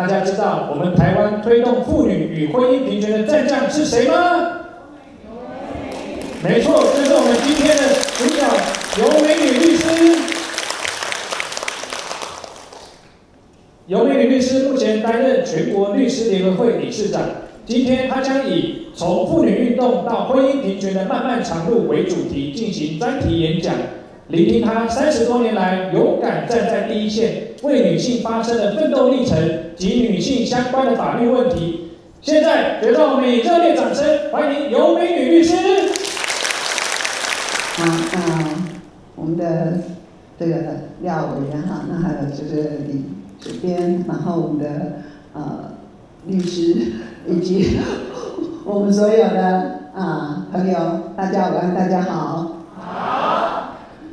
大家知道我们台湾推动妇女与婚姻平权的战将是谁吗？没错，就是我们今天的主角尤美女律师。尤美女律师目前担任全国律师联合会理事长。今天，她将以从妇女运动到婚姻平权的漫漫长路为主题进行专题演讲，聆听她三十多年来勇敢站在第一线为女性发声的奋斗历程及女性相关的法律问题。现在，就让我们以热烈掌声欢迎尤美女律师。好，那我们的这个廖委员哈，那还有就是李主编，然后我们的呃律师以及我们所有的啊朋友，大家晚安，大家好。好。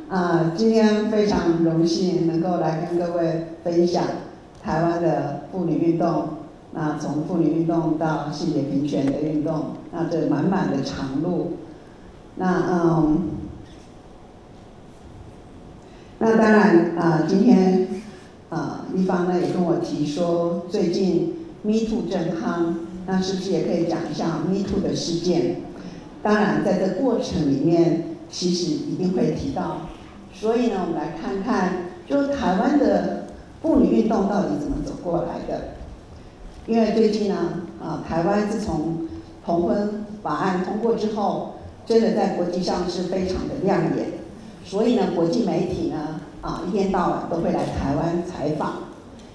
啊，今天非常荣幸能够来跟各位分享台湾的妇女运动，那从妇女运动到性别平权的运动，那这满满的长路，那嗯。那当然啊，今天啊，一方呢也跟我提说，最近 Me Too 正夯，那是不是也可以讲一下 Me Too 的事件？当然，在这过程里面，其实一定会提到。所以呢，我们来看看，就台湾的妇女运动到底怎么走过来的？因为最近呢，啊，台湾自从同婚法案通过之后，真的在国际上是非常的亮眼。所以呢，国际媒体呢，啊，一天到晚都会来台湾采访。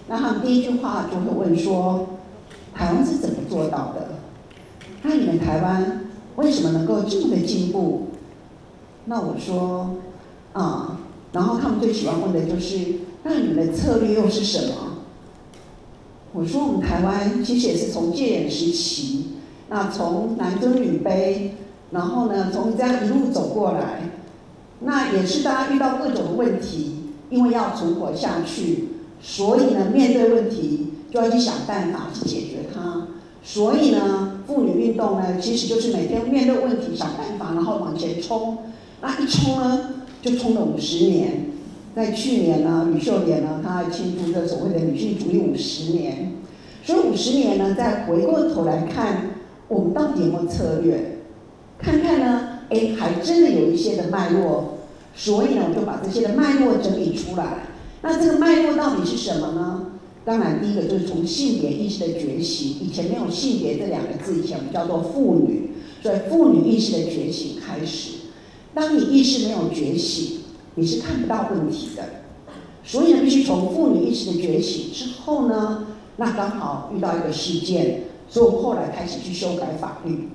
那他们第一句话就会问说：“台湾是怎么做到的？那你们台湾为什么能够这么的进步？”那我说：“啊，然后他们最喜欢问的就是：那你们的策略又是什么？”我说：“我们台湾其实也是从戒严时期，那从男尊女卑，然后呢，从这样一路走过来。”那也是大家遇到各种问题，因为要存活下去，所以呢，面对问题就要去想办法去解决它。所以呢，妇女运动呢，其实就是每天面对问题想办法，然后往前冲。那一冲呢，就冲了五十年。在去年呢，吕秀莲呢，她还庆祝这所谓的女性主义五十年。所以五十年呢，再回过头来看，我们到底有没有策略？看看呢？哎，还真的有一些的脉络，所以呢，我就把这些的脉络整理出来。那这个脉络到底是什么呢？当然，第一个就是从性别意识的觉醒，以前没有性别这两个字，以前我们叫做妇女，所以妇女意识的觉醒开始。当你意识没有觉醒，你是看不到问题的。所以呢，必须从妇女意识的觉醒之后呢，那刚好遇到一个事件，所以我们后来开始去修改法律。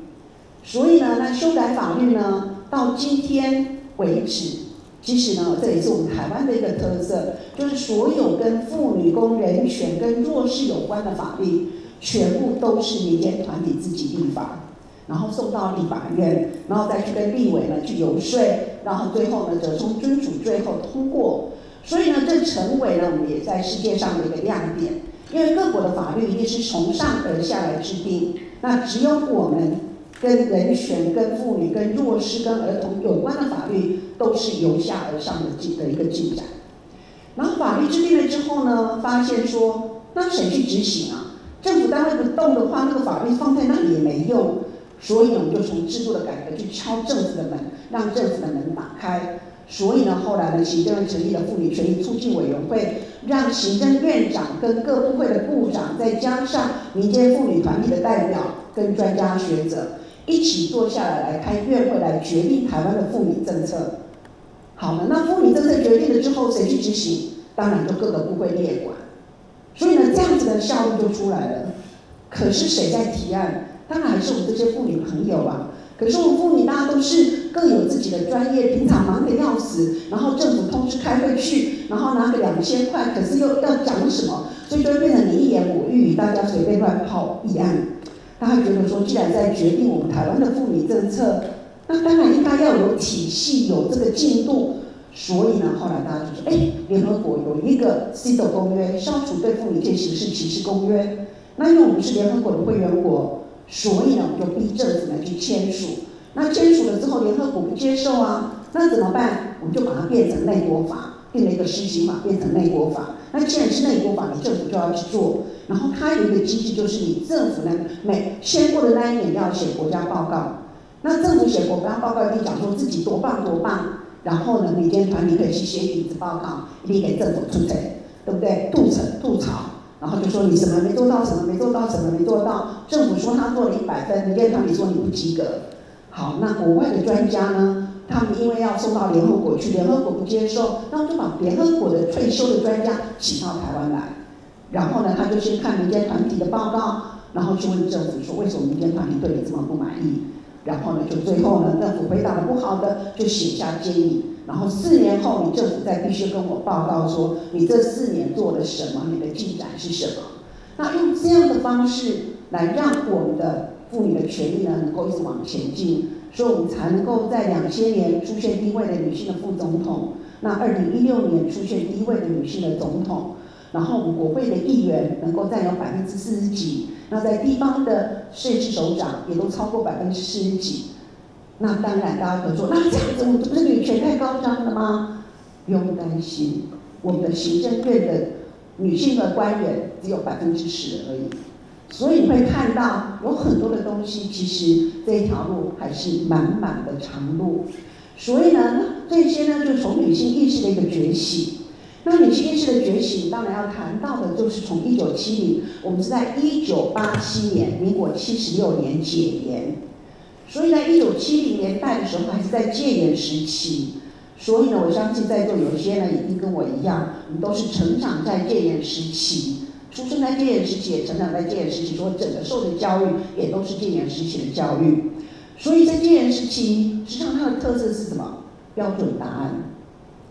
所以呢，那修改法律呢，到今天为止，其实呢，这也是我们台湾的一个特色，就是所有跟妇女、工人权、跟弱势有关的法律，全部都是民间团体自己立法，然后送到立法院，然后再去跟立委呢去游说，然后最后呢折中遵主，最后通过。所以呢，这成为了我们也在世界上的一个亮点，因为各国的法律一定是从上而下来制定，那只有我们。跟人权、跟妇女、跟弱势、跟儿童有关的法律，都是由下而上的进的一个进展。然后法律制定了之后呢，发现说，那谁去执行啊？政府单位不动的话，那个法律放在那里也没用。所以呢，我们就从制度的改革去敲政府的门，让政府的门打开。所以呢，后来呢，行政院成立了妇女权益促进委员会，让行政院长跟各部会的部长，再加上民间妇女团体的代表跟专家学者。一起坐下来来开院会来决定台湾的妇女政策。好了，那妇女政策决定了之后，谁去执行？当然就各个部会列管。所以呢，这样子的效率就出来了。可是谁在提案？当然还是我们这些妇女朋友啊。可是我们妇女大家都是各有自己的专业，平常忙得要死，然后政府通知开会去，然后拿个两千块，可是又要讲什么？所以就变成你一言我一语，大家随便乱抛议案。他觉得说，既然在决定我们台湾的妇女政策，那当然应该要有体系，有这个进度。所以呢，后来大家就说，哎，联合国有一个《CEDAW 公约》，消除对妇女界刑事歧视公约。那因为我们是联合国的会员国，所以呢，我们就逼政府来去签署。那签署了之后，联合国不接受啊，那怎么办？我们就把它变成内国法，变了一个施行法，变成内国法。那既然是内国法，你政府就要去做。然后它有一个机制，就是你政府呢每签过的那一年要写国家报告。那政府写国家报告一定讲说自己多棒多棒，然后呢民间团体可以去写底子报告，一定给政府出钱，对不对？吐槽吐槽，然后就说你什么没做到，什么没做到，什么没做到。政府说他做了一百分，民间团体说你不及格。好，那国外的专家呢？他们因为要送到联合国去，联合国不接受，那就把联合国的退休的专家请到台湾来，然后呢，他就先看民间团体的报告，然后去问政府说为什么民间团体对你这么不满意？然后呢，就最后呢，政府回答的不好的就写下建议，然后四年后你政府再必须跟我报告说你这四年做了什么，你的进展是什么？那用这样的方式来让我们的妇女的权利呢，能够一直往前进。所以我们才能够在两千年出现第一位的女性的副总统，那二零一六年出现第一位的女性的总统，然后我们国会的议员能够占有百分之四十几，那在地方的县市首长也都超过百分之四十几。那当然大家都说，那这样子我们不是女权太高涨了吗？不用担心，我们的行政院的女性的官员只有百分之十而已。所以你会看到有很多的东西，其实这一条路还是满满的长路。所以呢，这些呢，就是从女性意识的一个觉醒。那女性意识的觉醒，当然要谈到的就是从一九七零，我们是在一九八七年，民国七十六年解严。所以在一九七零年代的时候，还是在戒严时期。所以呢，我相信在座有些人一定跟我一样，你都是成长在戒严时期。出生在戒严时期，也成长在戒严时期，所以整个受的教育也都是戒严时期的教育。所以在戒严时期，实际上它的特色是什么？标准答案，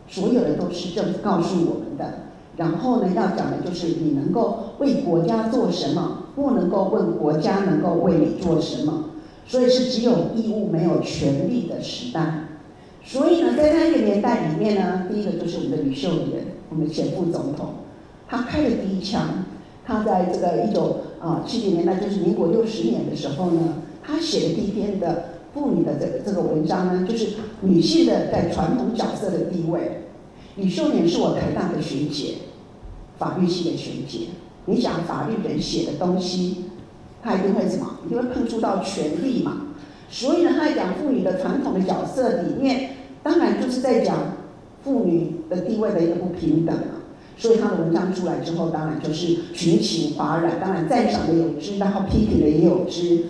所有的都是政府告诉我们的。然后呢，要讲的就是你能够为国家做什么，不能够问国家能够为你做什么。所以是只有义务没有权利的时代。所以呢，在那个年代里面呢，第一个就是我们的吕秀莲，我们前副总统，他开了第一枪。他在这个一九啊七零年代，就是民国六十年的时候呢，他写的第一篇的妇女的这个这个文章呢，就是女性的在传统角色的地位。李秀莲是我台大的学姐，法律系的学姐。你想法律人写的东西，他一定会什么？一定会碰触到权力嘛。所以呢，他在讲妇女的传统的角色里面，当然就是在讲妇女的地位的一个不平等。所以他的文章出来之后，当然就是群情哗然，当然赞赏的有之，然后批评的也有之。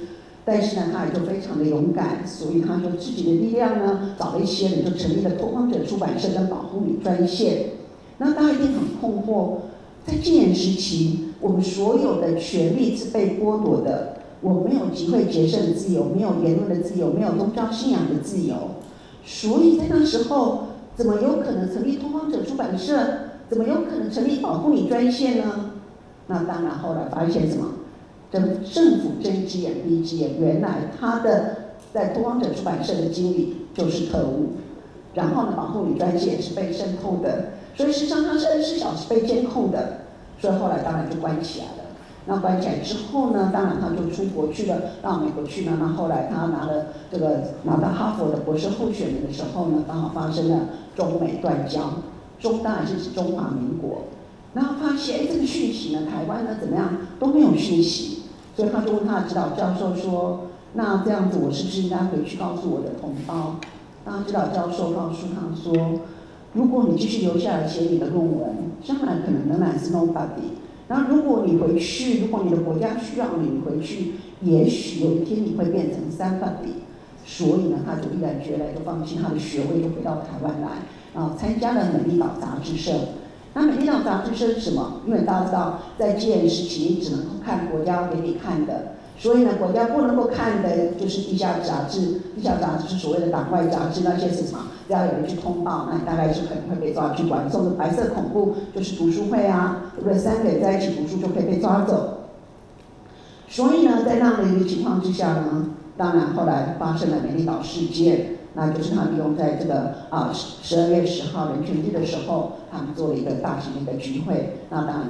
但是呢，他也就非常的勇敢，所以他就自己的力量呢，找了一些人，就成立了拓荒者出版社跟保护女专线。那大家一定很困惑，在戒严时期，我们所有的权利是被剥夺的，我没有集会结社的自由，没有言论的自由，没有宗教信仰的自由。所以在那时候，怎么有可能成立拓荒者出版社？怎么有可能成立保护你专线呢？那当然，后来发现什么？政政府睁一只眼闭一只眼，原来他的在拓荒者出版社的经理就是特务，然后呢，保护你专线是被渗透的，所以实际上他是二十四小时被监控的，所以后来当然就关起来了。那关起来之后呢，当然他就出国去了，到美国去了。那后来他拿了这个拿到哈佛的博士候选人的时候呢，刚好发生了中美断交。中当然是指中华民国，然后发现哎，这个讯息呢，台湾呢怎么样都没有讯息，所以他就问他的指导教授说：“那这样子，我是不是应该回去告诉我的同胞？”那指导教授告诉他说：“如果你继续留下来写你的论文，将来可能仍然是 nobody。然后如果你回去，如果你的国家需要你回去，也许有一天你会变成三万比。所以呢，他就毅然决然就放弃他的学位，就回到台湾来。”啊，参加了美丽岛杂志社。那美丽岛杂志社是什么？因为大家知道，在戒严时期，你只能看国家给你看的，所以呢，国家不能够看的就是地下杂志。地下杂志是所谓的党外杂志，那些是什么？要有人去通报，那你大概是可能会被抓去管送的白色恐怖，就是读书会啊，对不对？三个人在一起读书就可以被抓走。所以呢，在那样的一个情况之下呢，当然后来发生了美丽岛事件。那就是他们用在这个啊十二月十号人权日的时候，他们做了一个大型的一个聚会。那当然，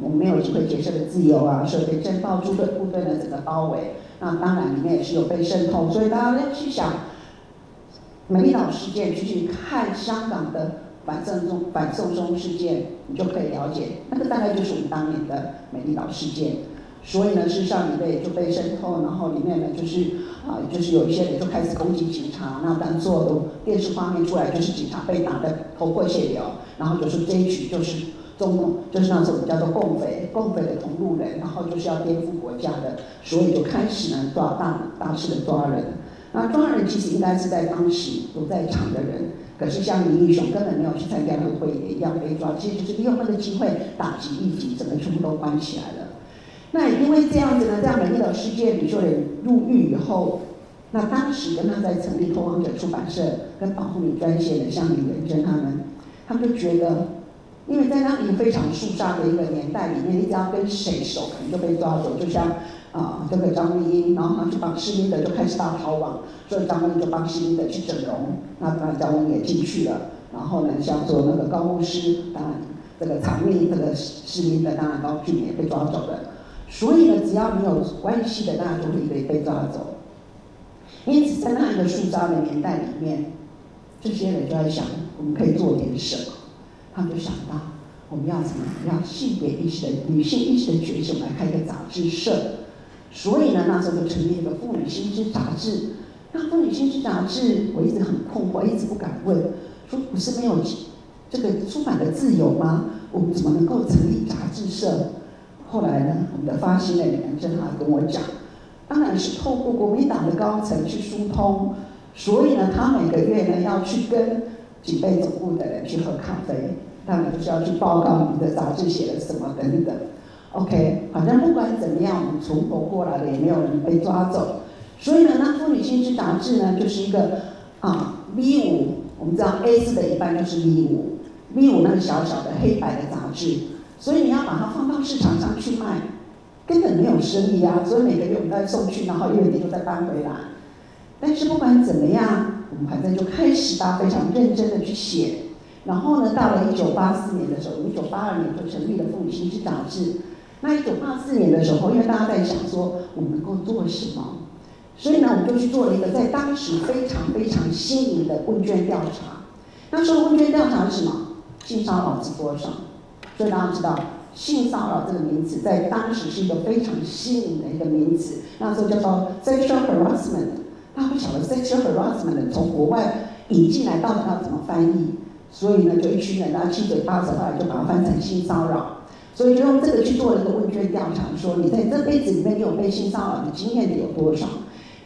我们没有机会结社的自由啊，所以被政报部队部队的整个包围。那当然里面也是有被渗透，所以大家要去想，美丽岛事件，去去看香港的反送中反送中事件，你就可以了解，那个大概就是我们当年的美丽岛事件。所以呢，事实上里面就被渗透，然后里面呢就是啊，就是有一些人就开始攻击警察，那当做的电视画面出来就是警察被打的头破血流，然后就是这一曲就是中共就是那种叫做共匪，共匪的同路人，然后就是要颠覆国家的，所以就开始呢抓大大肆的抓人。那抓人其实应该是在当时不在场的人，可是像林义雄根本没有去参加那个会议一样被抓，其实就是利用那个机会打击异己，整个全部都关起来了。那因为这样子呢，这样美丽岛事件，李秀莲入狱以后，那当时跟他在成立拓荒者出版社跟保护女专线的像李元珍他们，他们就觉得，因为在那一个非常肃杀的一个年代里面，你只要跟谁熟，可能就被抓走，就像啊这个张丽英，然后他去帮施明德就开始大逃亡，所以张丽英就帮施明德去整容，那当然张文也进去了，然后呢像做那个高牧师，当然这个藏匿这个施明德，当然高俊也被抓走了。所以呢，只要你有关系的，大家都会被被抓走。因此，在那一个肃杀的年代里面，这些人就在想，我们可以做点什么？他们就想到，我们要怎么样性别意识的女性意识的觉醒，来开一个杂志社。所以呢，那时候就成立一个妇女新知杂志。那妇女新知杂志，我一直很困惑，一直不敢问，说不是没有这个出版的自由吗？我们怎么能够成立杂志社？后来呢，我们的发行人梁振华跟我讲，当然是透过国民党的高层去疏通，所以呢，他每个月呢要去跟警备总部的人去喝咖啡，他们就是要去报告你的杂志写了什么等等。OK，反正不管怎么样，我们从头过来的也没有人被抓走，所以呢，那妇女新知杂志呢就是一个啊 V 五，我们知道 A 字的一般就是 V 五，V 五那个小小的黑白的杂志。所以你要把它放到市场上去卖，根本没有生意啊！所以每个月我们都在送去，然后月底又再搬回来。但是不管怎么样，我们反正就开始吧非常认真的去写。然后呢，到了一九八四年的时候，一九八二年就成立了《妇女新知》杂志。那一九八四年的时候，因为大家在想说我们能够做什么，所以呢，我们就去做了一个在当时非常非常新颖的问卷调查。那时候问卷调查是什么？性骚扰是多少？所以大家知道，性骚扰这个名词在当时是一个非常新颖的一个名词，那时候叫做 sexual harassment。大家不晓得 sexual harassment 从国外引进来到底要怎么翻译，所以呢，就一群人啊七嘴八舌，后来就把它翻成性骚扰。所以就用这个去做了一个问卷调查，说你在这辈子里面你有被性骚扰的经验的有多少？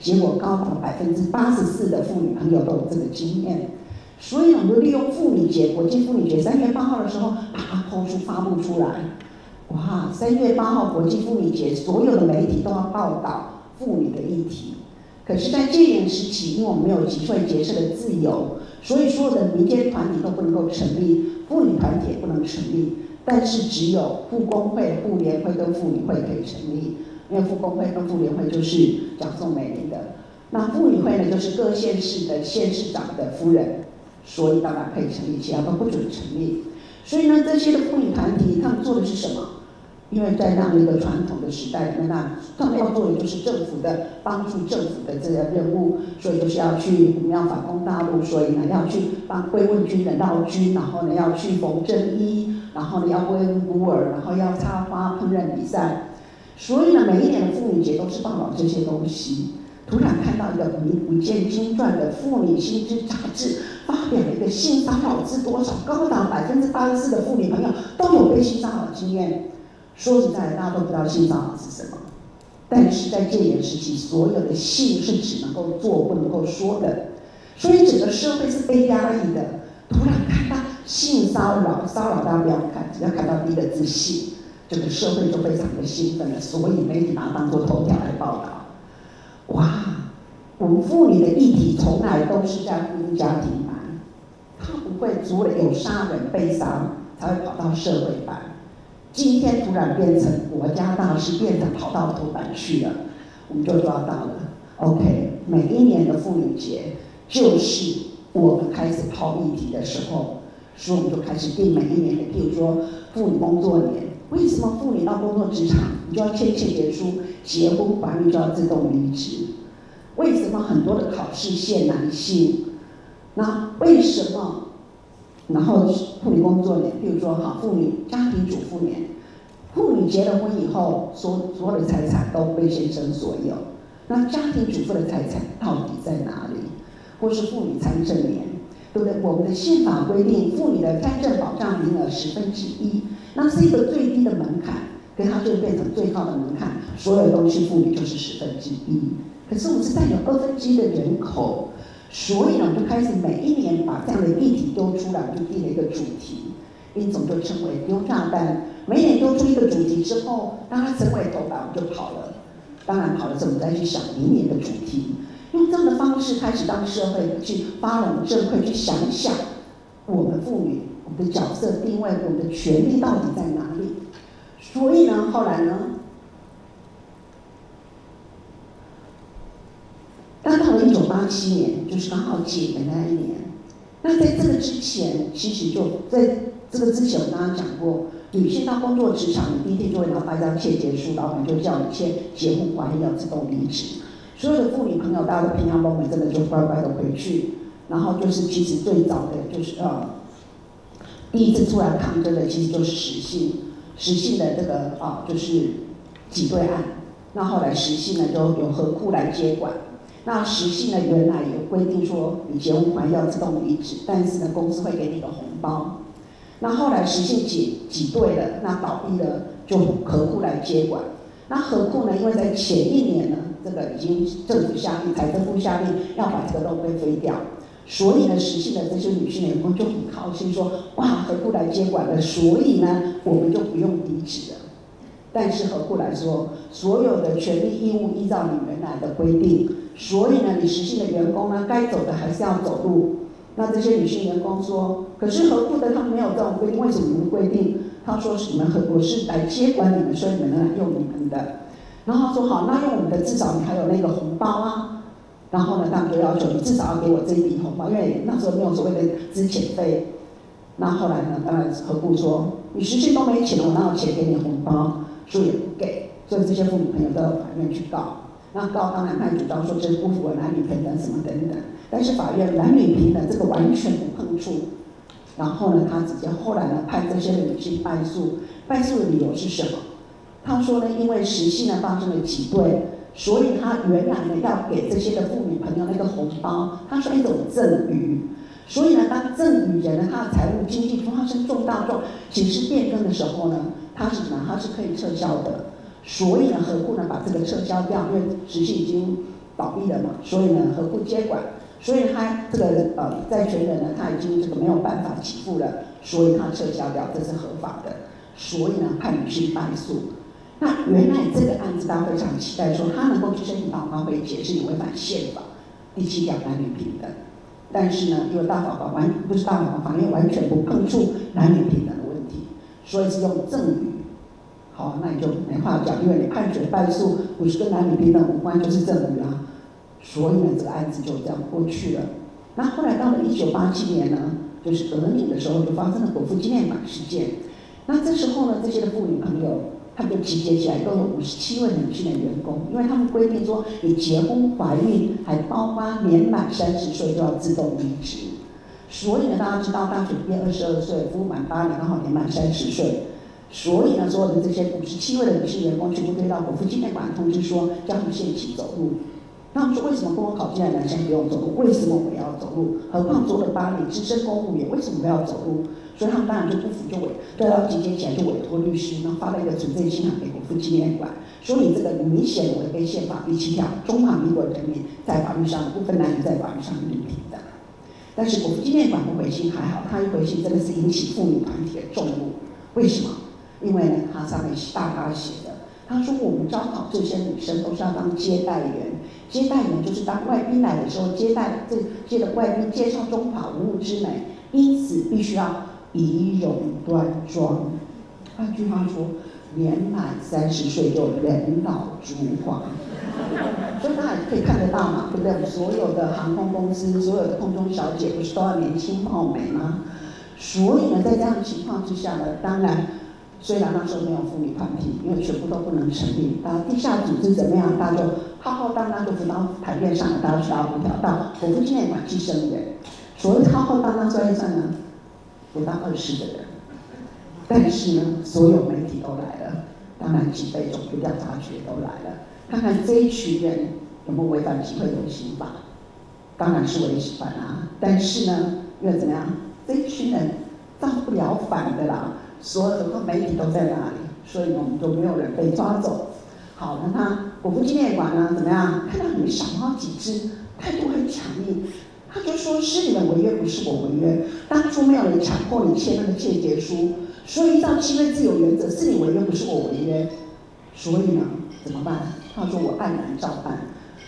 结果高达百分之八十四的妇女朋友都有这个经验。所以，我们就利用妇女节，国际妇女节三月八号的时候，把它抛出发布出来。哇，三月八号国际妇女节，所有的媒体都要报道妇女的议题。可是，在戒严时期，因为我们没有集会结社的自由，所以所有的民间团体都不能够成立，妇女团体也不能成立。但是，只有妇工会、妇联会跟妇女会可以成立，因为妇工会跟妇联会就是蒋宋美龄的，那妇女会呢，就是各县市的县市长的夫人。所以当然可以成立，其他都不准成立。所以呢，这些的妇女团体，他们做的是什么？因为在那样一个传统的时代，那他们要做的就是政府的帮助政府的这个任务，所以就是要去我们要反攻大陆，所以呢要去帮慰问军人绕军，然后呢要去缝针衣，然后呢要慰问孤儿，然后要插花烹饪比赛。所以呢，每一年的妇女节都是报道这些东西。突然看到一个名不见经传的妇女新知杂志，发表了一个性骚扰是多少，高达百分之八十四的妇女朋友都有被性骚扰经验。说实在的，大家都不知道性骚扰是什么，但是在戒严时期，所有的性是只能够做不能够说的，所以整个社会是被压抑的。突然看到性骚扰，骚扰大家不要看，只要看到第一个字性，整个社会就非常的兴奋了，所以媒体把它当做头条来报道。哇，我们妇女的议题从来都是在婚姻家庭版，他不会除了有杀人被杀才会跑到社会版。今天突然变成国家大事，变成跑到头版去了，我们就抓到了。OK，每一年的妇女节就是我们开始抛议题的时候，所以我们就开始定每一年的，譬如说妇女工作年。为什么妇女到工作职场，你就要签切结书，结婚怀孕就要自动离职？为什么很多的考试限男性？那为什么然后妇女工作年，比如说哈，妇女家庭主妇年，妇女结了婚以后，所所有的财产都被先生所有，那家庭主妇的财产到底在哪里？或是妇女参政年，对不对？我们的宪法规定，妇女的参政保障名额十分之一，那是一个最低的门槛，跟它就变成最高的门槛，所有东西妇女就是十分之一。可是我们是占有二分之一的人口。所以呢，我就开始每一年把这样的议题丢出来，就定了一个主题，因此我们就称为丢炸弹。每年丢出一个主题之后，当它成为头版，我们就跑了。当然跑了之后，我们再去想明年的主题，用这样的方式开始让社会去发动社会去想想我们妇女我们的角色定位，我们的权利到底在哪里。所以呢，后来呢？当到了一九八七年，就是刚好解的那一年。那在这个之前，其实就在这个之前，我刚刚讲过，女性到工作职场，你第一天就会拿发一张切结书，老板就叫你签结婚怀孕要自动离职。所有的妇女朋友，大家都平安落美，真的就乖乖的回去。然后就是，其实最早的就是呃，第一次出来抗争的，其实就是实性，实性的这个啊，就是挤兑案。那后来实性呢，就由何库来接管。那实性呢？原来有规定说，你结婚还要自动离职，但是呢，公司会给你个红包。那后来实性挤挤兑了，那倒闭了，就何库来接管。那何库呢？因为在前一年呢，这个已经政府下令，财政部下令要把这个漏规飞掉，所以呢，实性的这些女性员工就很高兴说，哇，何库来接管了，所以呢，我们就不用离职了。但是何库来说，所有的权利义务依照你原来的规定。所以呢，你实性的员工呢，该走的还是要走路。那这些女性员工说：“可是何故的他们没有这种规定？为什么你们规定？”他说：“是你们何我是来接管你们，所以你们来用你们的。”然后他说：“好，那用我们的，至少你还有那个红包啊。”然后呢，他们就要求你至少要给我这一笔红包，因为那时候没有所谓的资遣费。那后来呢，当然何故说：“你实性都没钱，我哪有钱给你红包？”所以也不给。所以这些妇女朋友都到法院去告。那告当然判主张说这是不符合男女平等什么等等，但是法院男女平等这个完全不碰触。然后呢，他直接后来呢判这些人去败诉，败诉的理由是什么？他说呢，因为实际呢发生了挤兑，所以他原来呢要给这些的妇女朋友那个红包，它是一种赠与。所以呢，当赠与人呢他的财务经济发生重大状形式变更的时候呢，他是什么？他是可以撤销的。所以呢，何故呢把这个撤销掉？因为实际已经倒闭了嘛，所以呢，何故接管？所以他这个呃债权人呢，他已经这个没有办法给付了，所以他撤销掉，这是合法的。所以呢，判女性败诉。那原来这个案子大家非常期待，说他能够去申请到发会解释你违反宪法第七条男女平等。但是呢，因为大法官完不是大法官法院完全不碰触男女平等的问题，所以是用赠与。好，那你就没话讲，因为你判决败诉不是跟男女平等无关，就是赠与啊。所以呢，这个案子就这样过去了。那后来到了一九八七年呢，就是革命的时候，就发生了国父纪念馆事件。那这时候呢，这些的妇女朋友，他们就集结起来，都有五十七位女性的员工，因为他们规定说，你结婚怀孕，还包括年满三十岁，就要自动离职。所以呢，大家知道，大学毕业二十二岁，服务满八年，刚好年满三十岁。所以呢，所有的这些五十七位的女性员工全部推到国父纪念馆通知说，叫他们限期走路。那他们说，为什么跟我考进来男生不用走路？为什么我要走路？何况做了八年资深公务员，为什么不要走路？所以他们当然就不服，就委都要集结起来，就委托律师，然后发了一个存证信函给国父纪念馆，说你这个明显违背宪法第七条，中华民国人民在法律上不分男女，在法律上平等。但是国父纪念馆不回信还好，他一回信真的是引起妇女团体的众怒。为什么？因为呢，他上面是大大写的，他说我们招考这些女生都是要当接待员，接待员就是当外宾来的时候接待这接的外宾，介绍中华文物之美，因此必须要仪容端庄。换句话说，年满三十岁就人老珠黄，所以大家可以看得到嘛，对不对？所有的航空公司，所有的空中小姐不是都要年轻貌美吗？所以呢，在这样的情况之下呢，当然。虽然那时候没有妇女团体，因为全部都不能成立，然后，地下组织怎么样，大家就浩浩荡荡就浮到台面上了，大家知道不？到国父纪念馆去声援。所谓浩浩荡荡算一算呢，不到二十个人，但是呢，所有媒体都来了，当然几倍种族调查局都来了，看看这一群人有没有违反集会游行法，当然是违反啊，但是呢，又怎么样？这一群人造不了反的啦，所有的媒体都在那里，所以呢我们都没有人被抓走。好，那他国父纪念馆呢？怎么样？看到你们少猫几只，态度很强硬。他就说是你们违约，不是我违约。当初没有人强迫你签那个切结书，所以依照契约自由原则，是你违约，不是我违约。所以呢，怎么办？他说我按然照办。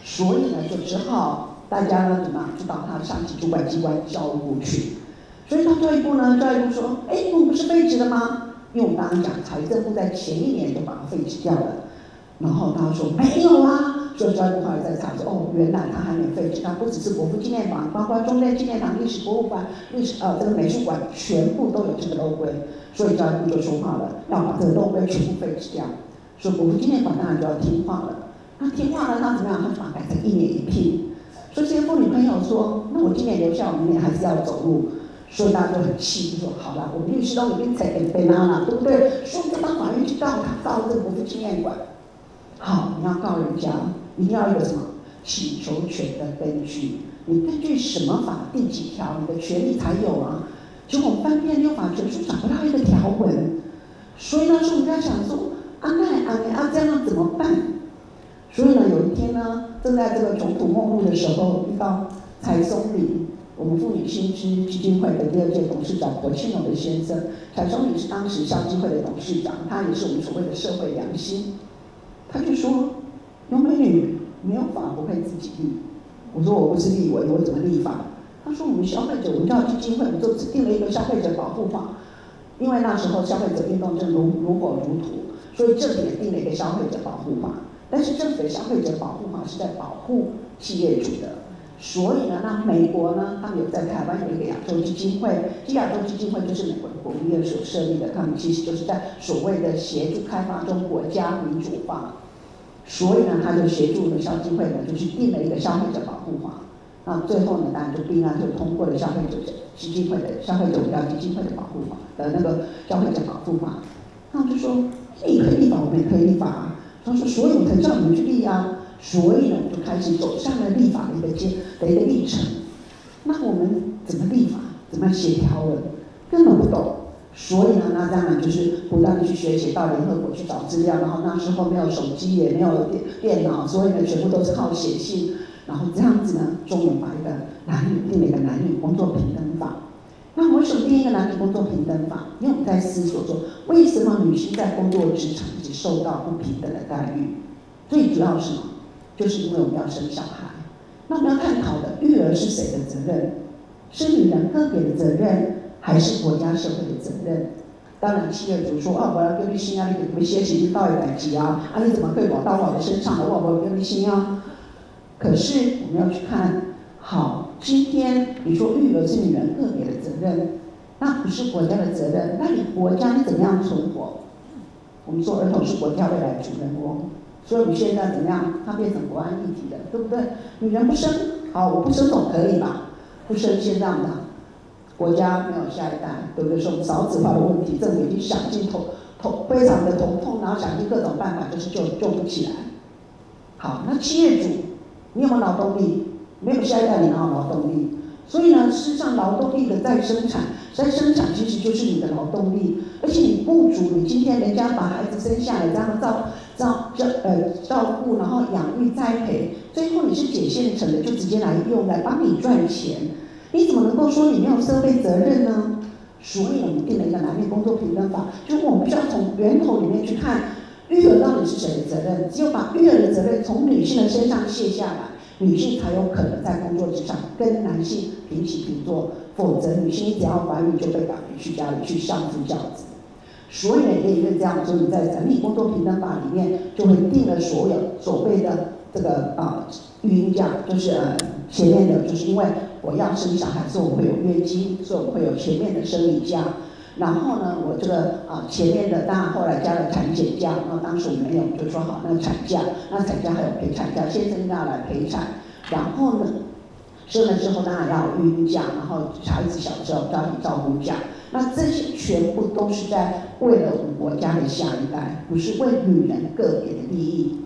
所以呢，就只好大家呢，怎么样就到他上级主管机关教育部去。所以到教育部呢，教育部说，哎，我们不是废止了吗？因为我们刚刚讲，财政部在前一年就把它废止掉了。然后他说没有啊，所以教育部后来在查说，哦，原来他还没废止，他不只是国父纪念馆，包括中正纪念堂、历史博物馆、历史呃这个美术馆，全部都有这个漏规，所以教育部就说话了，要把这个漏规全部废止掉。所以国父纪念馆当然就要听话了，他听话了，那怎么样？他就把它改成一年一批。所以这些妇女朋友说，那我今年留校，明年还是要走路，所以大家就很气，就说好了，我们律师都已经裁给被拉了，对不对？说就到法院去告他，告这个国父纪念馆。好，你要告人家，一定要有什么请求权的根据？你根据什么法第几条，你的权利才有啊？结果我们翻遍六法全书找不到一个条文，所以呢，说我们在想说，啊那啊啊这样怎么办？所以呢，有一天呢，正在这个穷途末路的时候，遇到蔡松林，我们妇女新知基金会的第二届董事长何庆荣的先生，蔡松林是当时消基会的董事长，他也是我们所谓的社会良心。他就说：“有美女没有法不会自己立。”我说：“我不是立委，我怎么立法？”他说：“我们消费者文教基金会我就制定了一个消费者保护法，因为那时候消费者运动正如如火如荼，所以政府也定了一个消费者保护法。但是政府的消费者保护法是在保护企业主的，所以呢，那美国呢，他们有在台湾有一个亚洲基金会，这亚洲基金会就是美国的国务院所设立的，他们其实就是在所谓的协助开发中国家民主化。”所以呢，他就协助了消基会呢，就去定了一个消费者保护法。那最后呢，当然就必然就通过了消费者基金会的消费者要基金会的保护法的那个消费者保护法。那我就说，你可以立法，我们也可以立法啊。他说，所以我才叫你们去立啊。所以呢，我就开始走上了立法的一个阶的一个历程。那我们怎么立法？怎么写条文？根本不懂。所以呢，那当然就是不断的去学习，到联合国去找资料，然后那时候没有手机，也没有电电脑，所以呢，全部都是靠写信，然后这样子呢，终于把一个男女定了一个男女工作平等法。那为什么定一个男女工作平等法？因为我们在思索说，为什么女性在工作职场一直受到不平等的待遇？最主要是什么？就是因为我们要生小孩。那我们要探讨的，育儿是谁的责任？是女人个别的责任？还是国家社会的责任。当然，企业主说：“哦，我要给你薪啊，你给我写起就到一百级啊，啊，你怎么会我到我的身上了？我我给你薪啊。”可是我们要去看，好，今天你说育儿是女人个别的责任，那不是国家的责任。那你国家你怎么样存活？我们说儿童是国家未来主人公，所以我们现在怎么样？它变成国安议题的，对不对？女人不生，好，我不生总可以吧？不生先让的。国家没有下一代，对不对？说少子化的问题，政府已经想尽头头非常的头痛，然后想尽各种办法，就是救救不起来。好，那企业主，你有没有劳动力？没有下一代，你哪有劳动力？所以呢，事实上，劳动力的再生产，再生产其实就是你的劳动力。而且你雇主，你今天人家把孩子生下来，这样照照照呃照顾，然后养育栽培，最后你是捡现成的，就直接来用来帮你赚钱。你怎么能够说你没有社会责任呢？所以我们定了一个男女工作平等法，就是我们需要从源头里面去看育儿到底是谁的责任。只有把育儿的责任从女性的身上卸下来，女性才有可能在工作之上跟男性平起平坐。否则，女性只要怀孕就被赶回去家里去相夫教子。所以呢，也因为这样，所以在整理工作平等法里面就会定了所有所谓的这个啊育婴假，就是呃前面的就是因为。我要生小孩，所以我会有月经，所以我会有前面的生理假。然后呢，我这个啊前面的当然后来加了产检假，那当时我没有，就说好那产假，那产假还有陪产假，先生要来陪产。然后呢，生了之后当然要有育婴假，然后孩子小时候家庭照顾假，那这些全部都是在为了我们国家的下一代，不是为女人个别的利益。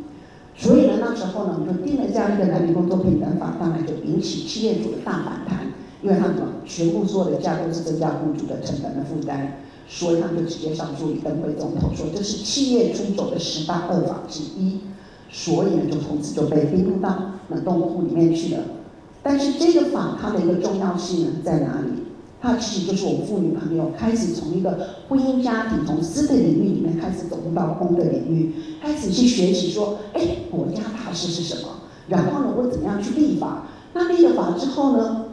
所以呢，那时候呢，我们就定了这样一个男女工作平等法，当然就引起企业主的大反弹，因为他们全部做的价都是增加雇主的成本的负担，所以他们就直接上诉李登辉总统说这是企业出走的十大恶法之一，所以呢，就从此就被逼入到冷冻库里面去了。但是这个法它的一个重要性呢在哪里？他其实就是我们妇女朋友开始从一个婚姻家庭、从私的领域里面开始走入到公的领域，开始去学习说，哎，国家大事是什么？然后呢，我怎么样去立法？那立了法之后呢，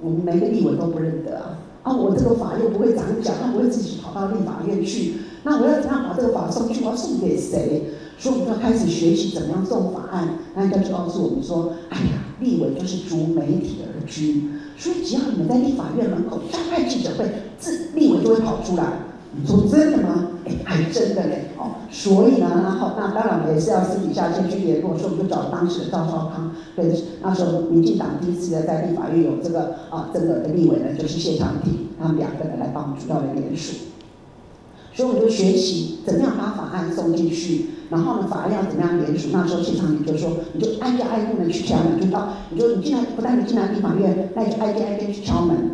我们每个立委都不认得啊，啊，我这个法又不会长脚，他不会自己跑到立法院去，那我要怎样把这个法送去？我要送给谁？所以我们就开始学习怎么样送法案。那他就告诉我们说，哎呀，立委就是逐媒体而居。所以只要你们在立法院门口召开记者会，自立委就会跑出来。你说真的吗？哎，还真的嘞。哦，所以呢，然后那当然我们也是要私底下先去联络，所以我们就找当时的赵少康，跟那时候民进党第一次在立法院有这个啊这个的立委呢，就是谢长廷，他们两个人来帮我们主要的联署。所以我们就学习怎么样把法案送进去。然后呢，法案要怎么样联署？那时候现场你就说，你就挨家挨户的去敲门，就到你就你进来，不但你进来立法院，那你就挨家挨家去敲门。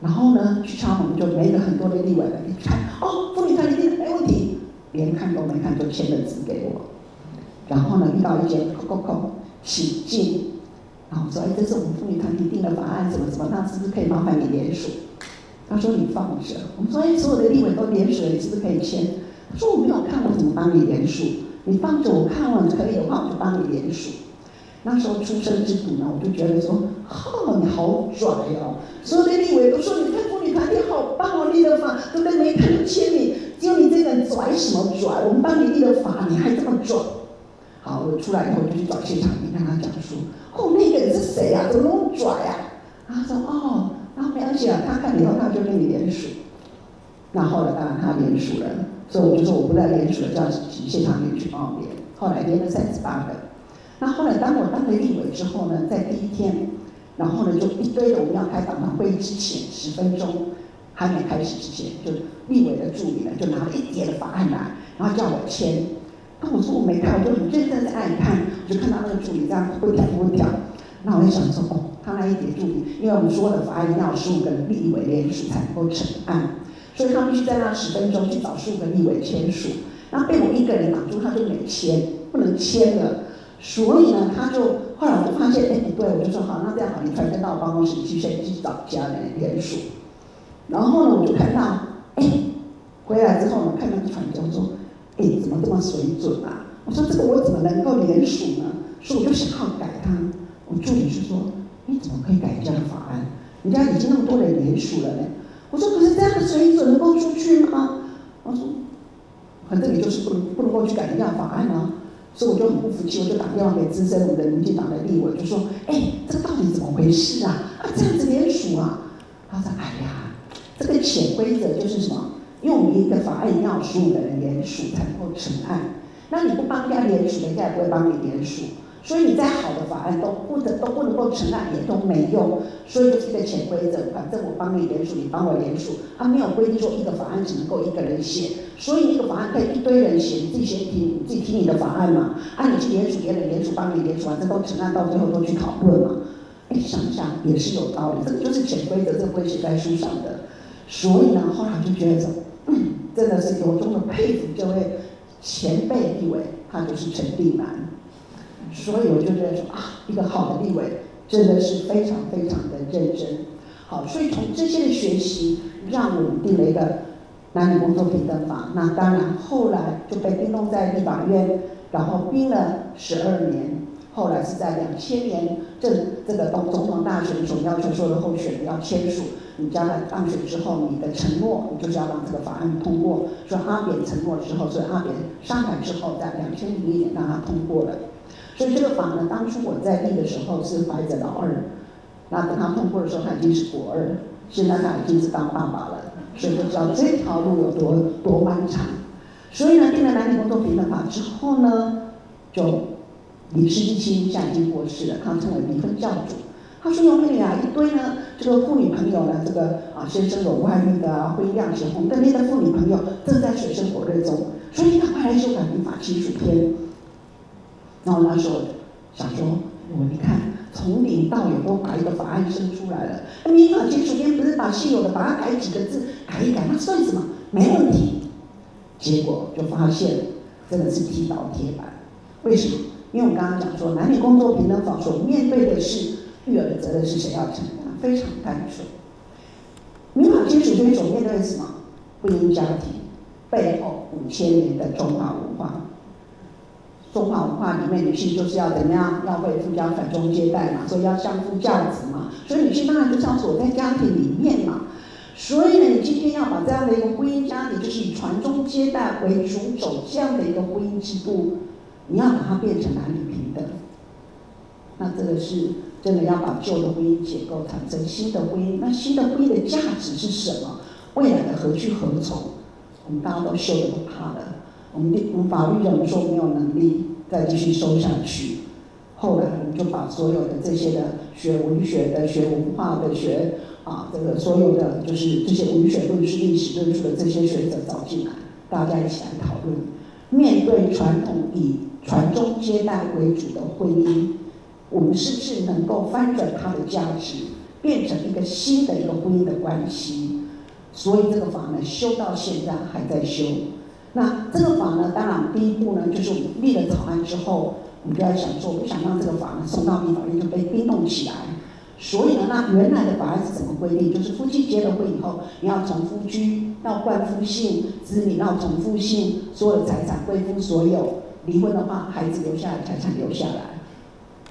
然后呢，去敲门就没了很多的立委了，一看，哦，妇女团体没问题，连看都没看就签了字给我。然后呢，遇到一间扣扣扣，请进，然后说，哎，这是我们妇女团体定的法案，怎么怎么，那是不是可以麻烦你联署？他说你放着。我们说，哎，所有的立委都联署了，你是不是可以签？说我没有看，我怎么帮你联署？你放着我看完可以的话，我就帮你联署。那时候出生之犊呢，我就觉得说，哈，你好拽哦！所有的立委都说，你看妇女团体好棒哦，立的法都跟没看就签你，只有你这个人拽什么拽？我们帮你立的法，你还这么拽？好，我出来以后就去找谢长廷，跟他讲说，哦，那个人是谁啊？怎么那么拽啊？他说，哦，然后没关系啊，他看了以后他就跟你联署。那后来当然他联署了。所以我就说我不再联署了，叫谢长廷去帮我联。后来联了三十八个。那后来当我当了立委之后呢，在第一天，然后呢就一堆的我们要开党团会议之前十分钟还没开始之前，就立委的助理呢就拿了一叠的法案来，然后叫我签。那我说我没看，我就很认真在那里看，我就看到那个助理这样不调不调。那我就想说哦，他那一叠助理，因为我们说的法案要十五个立委联署才能够成案。所以他必须在那十分钟去找数个立委签署，然后被我一个人挡住，他就没签，不能签了。所以呢，他就后来我就发现，哎，不对，我就说好，那这样好，你传真到我办公室去，先去找家人联署。然后呢，我就看到，哎，回来之后呢，看那传真说，哎，怎么这么水准啊？我说这个我怎么能够联署呢？所以我就想要改它。我助理是说，你怎么可以改这样的法案？人家已经那么多人联署了呢。我说：“可是这样的水准能够出去吗？”他说：“反正你就是不能不能够去改人家法案啊。”所以我就很不服气，我就打电话给资深我们的民进党的立委，就说：“哎，这到底怎么回事啊？啊，这样子联署啊？”他说：“哎呀，这个潜规则就是什么？用一个法案要十五个人联署才能够成案，那你不帮人家联署，人家也不会帮你联署。”所以你再好的法案都不能都不能够成案，也都没用。所以就是一个潜规则，反正我帮你联署，你帮我联署，他没有规定说一个法案只能够一个人写。所以一个法案可以一堆人写，你自己先提，你自己提你的法案嘛，啊你去联署，别人联署，帮你联署，反正都成案，到最后都去讨论嘛。哎，想想也是有道理，这个就是潜规则，这个会写在书上的。所以呢，后来就觉得，嗯，真的是由衷的佩服这位前辈立委，他就是陈定南。所以我就觉得说啊，一个好的立委真的是非常非常的认真。好，所以从这些的学习，让我们定了一个男女工作平等法。那当然后来就被冰冻在立法院，然后冰了十二年。后来是在两千年正这个总总统大选总要求所有的候选人要签署，你将来当选之后，你的承诺，你就是要让这个法案通过。所以阿扁承诺之后，所以阿扁上台之后，在两千零一年让他通过了。所以这个法呢，当初我在立的时候是怀着老二，那等他通过的时候，他已经是国二，现在他已经是当爸爸了，所以就知道这条路有多多漫长。所以呢，定了男女工作平等法之后呢，就李世一亲现在已经过世了，他称为离婚教主。他说有没有啊？一堆呢，这个妇女朋友呢，这个啊先生有外遇的啊，婚姻亮起红灯那的妇女朋友正在水深火热中，所以赶快来修改民法七十篇。然后那时候想说，我你看从零到有都把一个法案生出来了，那民法七十篇不是把现有的把它改几个字改一改，那算什么？没问题。结果就发现真的是踢倒铁板，为什么？因为我刚刚讲说，男女工作平等法所面对的是。育儿的责任是谁要承担？非常单纯。民法基础所面对的是什么？婚姻家庭背后五千年的中华文化。中华文化里面，女性就是要怎么样？要为夫家传宗接代嘛，所以要相夫教子嘛。所以女性当然就是要锁在家庭里面嘛。所以呢，你今天要把这样的一个婚姻家庭，就是以传宗接代为主走这样的一个婚姻制度，你要把它变成男女平等。那这个是。真的要把旧的婚姻结构产生新的婚姻，那新的婚姻的价值是什么？未来的何去何从？我们大家都修的不怕的，我们我们法律人说没有能力再继续收下去。后来我们就把所有的这些的学文学的、学文化的、学啊这个所有的就是这些文学论述、历史论述的这些学者找进来，大家一起来讨论。面对传统以传宗接代为主的婚姻。我们是不是能够翻转它的价值，变成一个新的一个婚姻的关系？所以这个法呢，修到现在还在修。那这个法呢，当然第一步呢，就是我们立了草案之后，我们就要想说，我想让这个法呢送到民法院就被冰冻起来。所以呢，那原来的法案是怎么规定？就是夫妻结了婚以后，你要从夫居，要冠夫姓，子女要从夫姓，所有财产归夫所有。离婚的话，孩子留下来，财产留下来。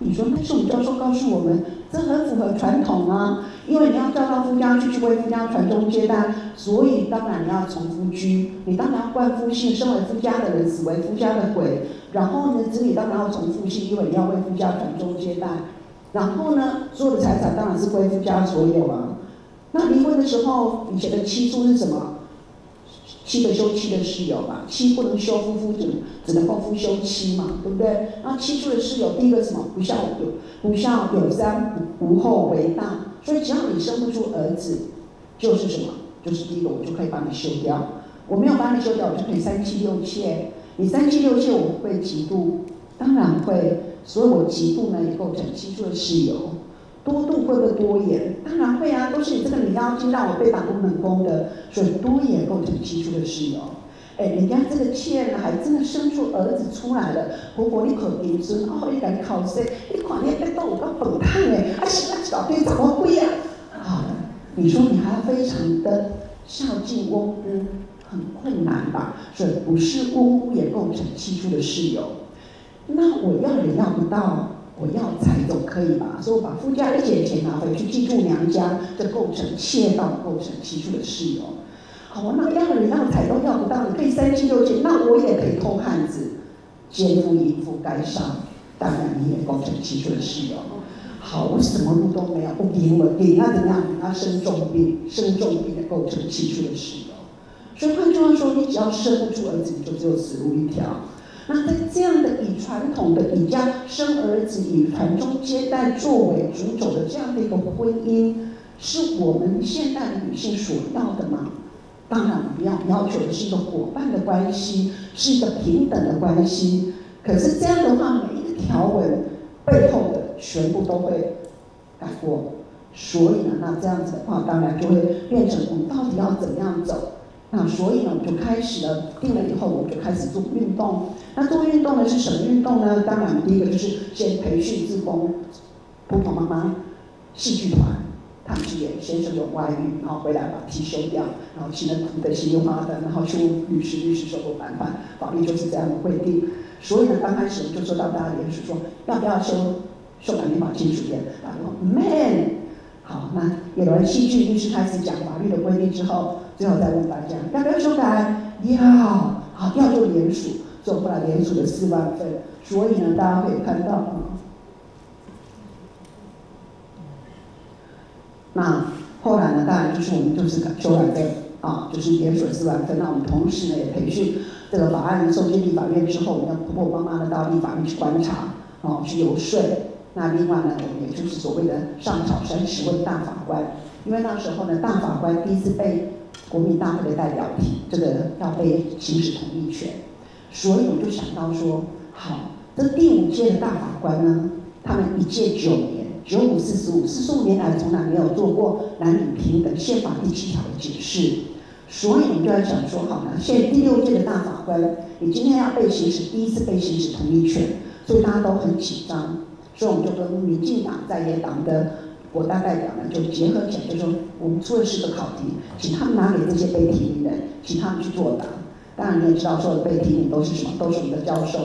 你说，但是我们教授告诉我们，这很符合传统啊，因为你要嫁到夫家去，去为夫家传宗接代，所以当然你要从夫居，你当然要冠夫姓，身为夫家的人，死为夫家的鬼。然后呢，子女当然要从夫姓，因为你要为夫家传宗接代。然后呢，所有的财产当然是归夫家所有啊。那离婚的时候，以前的妻数是什么？妻的休妻的室友嘛，妻不能休夫，夫只只能够夫休妻嘛，对不对？那妻住的室友，第一个什么？不孝有不孝有三，无后为大。所以只要你生不出儿子，就是什么？就是第一个，我就可以把你休掉。我没有把你休掉，我就可以三妻六妾。你三妻六妾，我会嫉妒，当然会。所以我嫉妒呢，也构成妻住的室友。多度会不会多言？当然会啊，都是你这个女妖精让我被打工冷宫的，所以多言构成提出的室友。哎，人家这个妾呢，还真的生出儿子出来了，婆婆你可别尊，哦，你敢考试，你看你得到我个本太哎，啊，是那小队怎么会呀？啊，你说你还要非常的孝敬翁姑，很困难吧？所以不是翁姑也构成提出的室友，那我要也要不到。我要财总可以吧？所以我把夫家一点钱拿回去寄住娘家，这构成窃盗，构成起诉的事由。好，那要人要财都要不到，你可以三妻六妾，那我也可以偷汉子，奸夫淫妇该杀，当然你也构成起诉的事由。好，我什么路都没有，不赢我赢他怎样？那生重病，生重病的构成起诉的事由。所以换句话说，你只要生不出儿子，你就只有死路一条。那在这样的以传统的以家生儿子、以传宗接代作为主轴的这样的一个婚姻，是我们现代的女性所要的吗？当然不要，要求的是一个伙伴的关系，是一个平等的关系。可是这样的话，每一个条文背后的全部都会改过，所以呢，那这样子的话，当然就会变成我们到底要怎么样走？那所以呢，我们就开始了，定了以后，我们就开始做运动。那做运动呢是什么运动呢？当然，第一个就是先培训自工，婆婆妈妈，戏剧团，他们去演先生有外遇，然后回来把皮修掉，然后请了苦的心花的，然后去律师，律师说不办法，法律就是这样的规定。所以呢，刚开始我就说到大家联署说，要不要修修改民法亲属点？然后 man。好，那有了戏剧律师开始讲法律的规定之后，最后再问大家要不要修改？要，好，要就联署，做后来联署的四万份，所以呢，大家可以看到啊，那后来呢，当然就是我们就是修改的啊，就是联署四万份。那我们同时呢也培训这个法案送进立法院之后，我们要婆婆妈妈的到立法院去观察，哦，去游说。那另外呢，我们也就是所谓的上草山十位大法官，因为那时候呢，大法官第一次被国民大会的代表提，这个要被行使同意权，所以我就想到说，好，这第五届的大法官呢，他们一届九年，九五四十五，四十五年来从来没有做过男女平等宪法第七条的解释，所以我们就在想说，好了，现第六届的大法官，你今天要被行使第一次被行使同意权，所以大家都很紧张。所以我们就跟民进党在野党的国大代表呢，就结合起来，就说我们出了四个考题，请他们拿给这些被提名人，请他们去作答。当然你也知道，所有的被提名都是什么，都是我们的教授，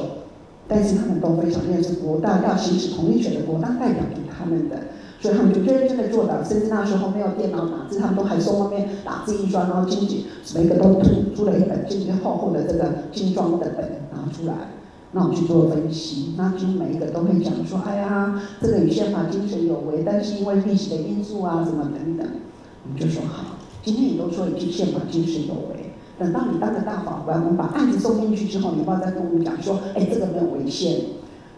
但是他们都非常认识国大要行使同意权的国大代表给他们的，所以他们就认真的做到，甚至那时候没有电脑打字，他们都还从外面打字印刷，然后经济每个都出出了一本经济厚厚的这个精装的本拿出来。那我们去做分析，那几乎每一个都会讲说，哎呀，这个与宪法精神有违，但是因为历史的因素啊，什么等等，我们就说好，今天你都说一句宪法精神有违，等到你当了大法官，我们把案子送进去之后，你不要再跟我们讲说，哎，这个没有违宪。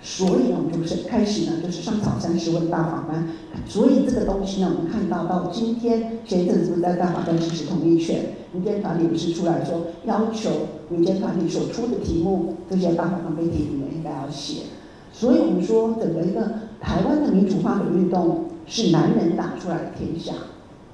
所以呢，我们就是开始呢，就是上草山十位大法官。所以这个东西呢，我们看到到今天，前一阵子不是在大法官支持同意权，民间团体不是出来说要求民间团体所出的题目，这些大法官被提名的应该要写。所以我们说，整个一个台湾的民主化的运动是男人打出来的天下，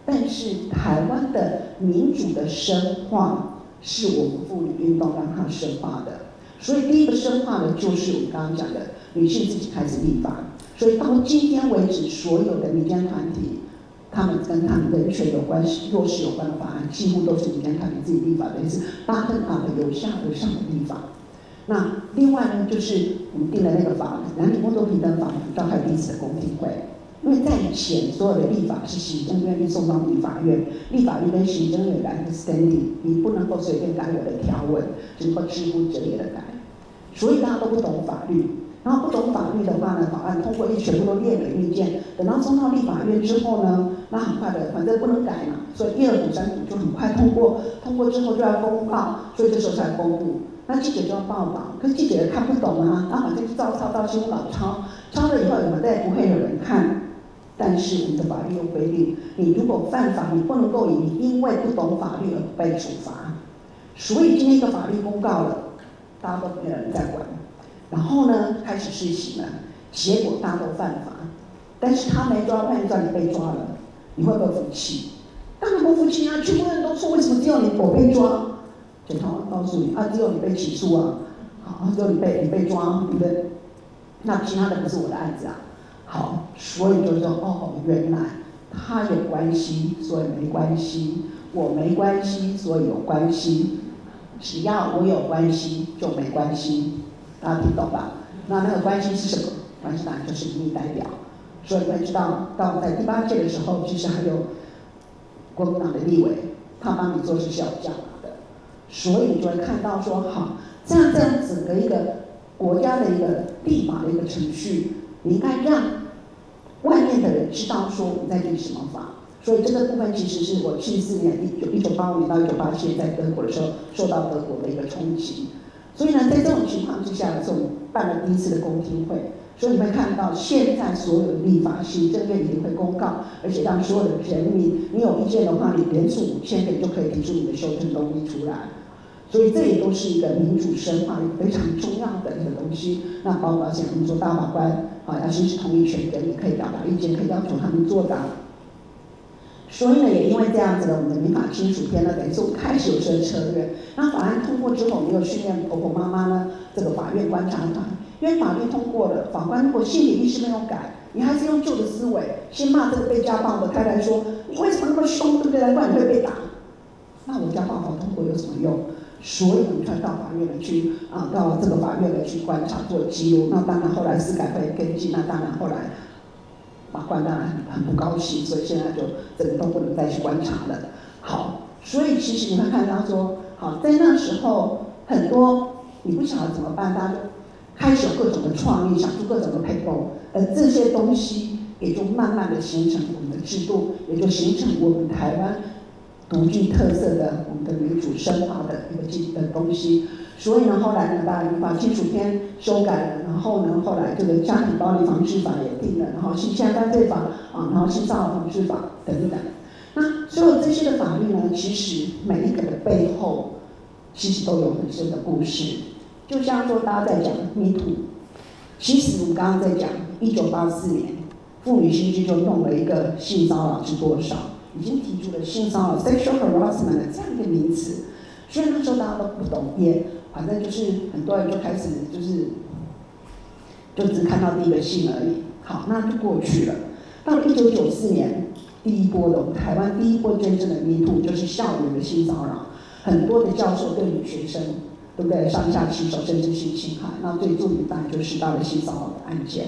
但是台湾的民主的深化是我们妇女运动让它深化的。所以第一个深化的，就是我们刚刚讲的女性自己开始立法。所以到今天为止，所有的民间团体，他们跟他们人权有关系、弱势有关的法案，几乎都是民间团体自己立法的，也是八分法的由下而上的立法。那另外呢，就是我们定的那个法，男女工作平等法，召开第一次的公听会。因为在以前，所有的立法是行政院送到立法院，立法院跟行政院来 standing，你不能够随便改我的条文，只能够知乎者也的改。所以大家都不懂法律，然后不懂法律的话呢，法案通过一全部都列了意见，等到送到立法院之后呢，那很快的，反正不能改嘛，所以一二五三组就很快通过，通过之后就要公告，所以这时候才公布，那记者就要报道，可是记者也看不懂啊，那反正就照抄，照新闻老抄，抄了以后，有再也不会有人看。但是我们的法律有规定，你如果犯法，你不能够以因为不懂法律而被处罚。所以今天一个法律公告了，大家都没有人在管。然后呢，开始施行了，结果大家都犯法。但是他没抓，万一你被抓了，你会不会服气？当然不服气啊！全部人都说，为什么只有你我被抓？检察官告诉你啊，只有你被起诉啊，好，只有你被你被抓，对不对？那其他的不是我的案子啊。好，所以就说哦，原来他有关系，所以没关系；我没关系，所以有关系。只要我有关系，就没关系。大家听懂吧？那那个关系是什么？关系当然就是民意代表。所以你会知道，到在第八届的时候，其实还有国民党的立委，他帮你做事是要这样的。所以你就会看到说，好，这样这样整个一个国家的一个立法的一个程序，你应该让。外面的人知道说我们在立什么法，所以这个部分其实是我七四年一九一九八五年到一九八七年在德国的时候受到德国的一个冲击，所以呢，在这种情况之下呢，我们办了第一次的公听会，所以你会看到现在所有的立法行政院一定会公告，而且让所有的人民，你有意见的话，你连署五千个，就可以提出你的修正动议出来。所以这也都是一个民主深化一个非常重要的一个东西。那包括像我们说大法官啊，要行使同意权的，你可以表达意见，可以要求他们作答。所以呢，也因为这样子呢，我们的民法亲属篇呢，等于是我们开始有这个策略。那法案通过之后，我们又训练婆婆妈妈呢，这个法院观察团，因为法律通过了，法官如果心理意识没有改，你还是用旧的思维，先骂这个被家暴的太太说，你为什么那么凶，对不对？难怪你会被打。那我家暴法通过有什么用？所以我们才到法院来去啊，到这个法院来去观察做记录。那当然后来司改会跟进，那当然后来法官当然很很不高兴，所以现在就整个都不能再去观察了。好，所以其实你会看到说，好在那时候很多你不晓得怎么办，大家开始有各种的创意，想出各种的配构，而这些东西也就慢慢的形成我们的制度，也就形成我们台湾。独具特色的我们的民主深化的一个基的东西。所以呢，后来呢，把把基础篇修改了，然后呢，后来这个家庭暴力防治法也定了，然后性侵犯罪法啊，然后性骚扰防治法等等。那所有这些的法律呢，其实每一个的背后，其实都有很深的故事。就像说大家在讲迷途其实我们刚刚在讲，一九八四年妇女新知就弄了一个性骚扰是多少，已经提出了性骚扰 （sexual harassment） 的这样一个名词。虽然那时候大家都不懂，也反正就是很多人就开始就是就只看到第一个性而已。好，那就过去了。到了一九九四年。第一波的，我们台湾第一波真正的迷途就是校园的性骚扰，很多的教授对女学生，对不对？上下其手，甚至性侵害。那最著名当然就是到了性骚扰的案件。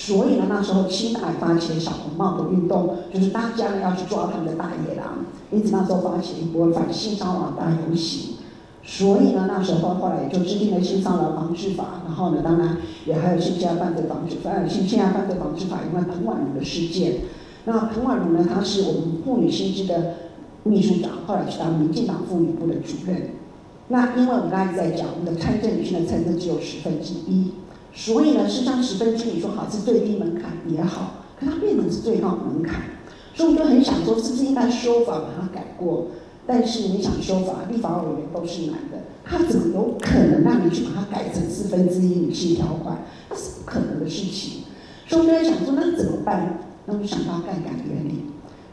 所以呢，那时候清代发起小红帽的运动，就是大家呢要去抓他们的大野狼，因此那时候发起一波反性骚扰大游行。所以呢，那时候后来也就制定了性骚扰防治法，然后呢，当然也还有性侵害犯罪防治法，性侵害犯罪防治法，因为彭婉如的事件。那彭婉如呢？她是我们妇女新知的秘书长，后来去当民进党妇女部的主任。那因为我们刚才在讲，我们的参政女性的参政只有十分之一，所以呢，实际上十分之一说好是最低门槛也好，可它变成是最高门槛。所以我就很想说，是不是应该修法把它改过？但是你想修法，立法委员都是男的，他怎么有可能让你去把它改成四分之一女性条款？那是不可能的事情。所以我就在想说，那怎么办？那我们想到杠杆原理，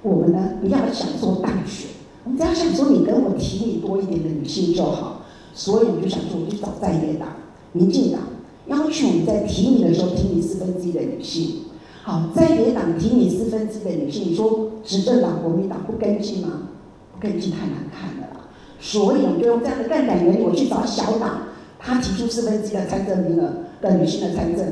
我们呢不要想做大学，我们只要想说你跟我提你多一点的女性就好。所以我就想说，我就找在野党、民进党，要求你在提名的时候提名四分之一的女性。好，在野党提名四分之一的女性，你说执政党国民党不跟进吗？不跟进太难看了啦。所以我就用这样的杠杆原理，我去找小党，他提出四分之一的参政名额的女性的参政，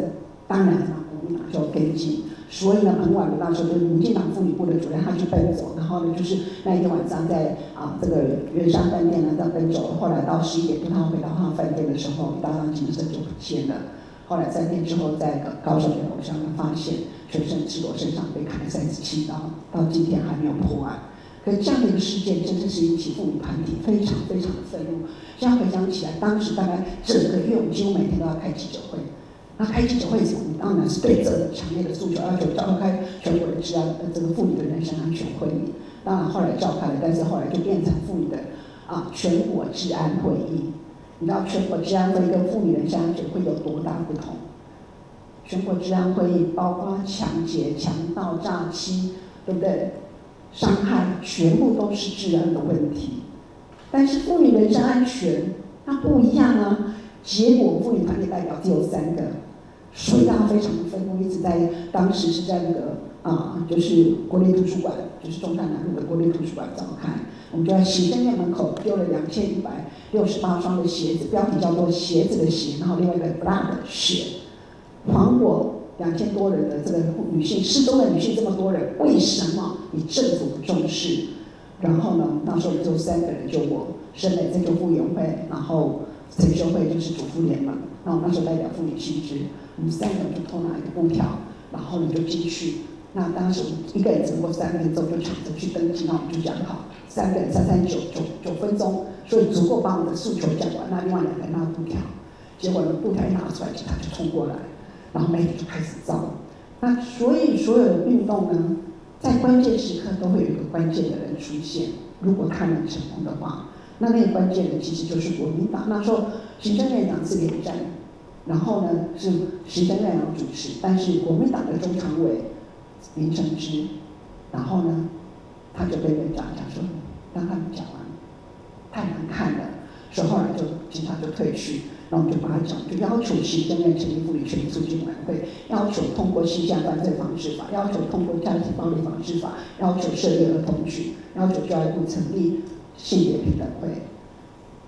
当然嘛，国民党就跟进。所以呢，很晚的那时候，就民进党妇女部的主任，他去奔走，然后呢，就是那一天晚上在啊这个圆山饭店呢在奔走，后来到十一点多，他回到他饭店的时候，大张精神就不见了。后来三天之后，在高雄的楼上呢，发现全身赤裸，身上被砍了三十七刀，到今天还没有破案。可这样的一个事件，真的是引起妇女团体非常非常的愤怒。现在回想起来，当时大概整个月，我们几乎每天都要开记者会。那开记者会时，我们当然是对这个强烈的诉求，要求召开全国的治安呃这个妇女的人身安全会议。当然后来召开了，但是后来就变成妇女的啊全国治安会议。你知道全国治安会议跟妇女人身安全会有多大不同？全国治安会议包括抢劫、强盗、诈欺，对不对？伤害全部都是治安的问题。但是妇女人身安全那不一样啊。结果妇女团体代表只有三个。所以大家非常的愤怒，一直在当时是在那个啊，就是国立图书馆，就是中山南路的国立图书馆召开。我们就在行政院门口丢了两千一百六十八双的鞋子，标题叫做“鞋子的鞋”，然后另外一个 “blood” 血，还我两千多人的这个女性失踪的女性这么多人，为什么你政府不重视？然后呢，那时候只有三个人，就我，省委政救委员会，然后陈秀慧就是主妇联盟，那我那时候代表妇女新知。我们三个人就偷拿一个布条，然后你就进去。那当时一个人只过三分钟就抢着去登记，那我们就讲好，三个人三三九九九分钟，所以足够把我们的诉求讲完。那另外两个人拿布条，结果呢布条一拿出来，警察就冲过来，然后媒体就开始造。那所以所有的运动呢，在关键时刻都会有一个关键的人出现。如果他能成功的话，那那个关键人其实就是国民党。那时候行政院长是连战。然后呢，是行政院长主持，但是国民党的中常委林承之，然后呢，他就跟院长讲说，让他们讲完，太难看了，所以后来就警察就退去，然后我们就把他讲，就要求行政院成立妇女权益促进委员会，要求通过性向犯罪防治法，要求通过家庭暴力防治法，要求设立儿童局，要求教育部成立性别平等会，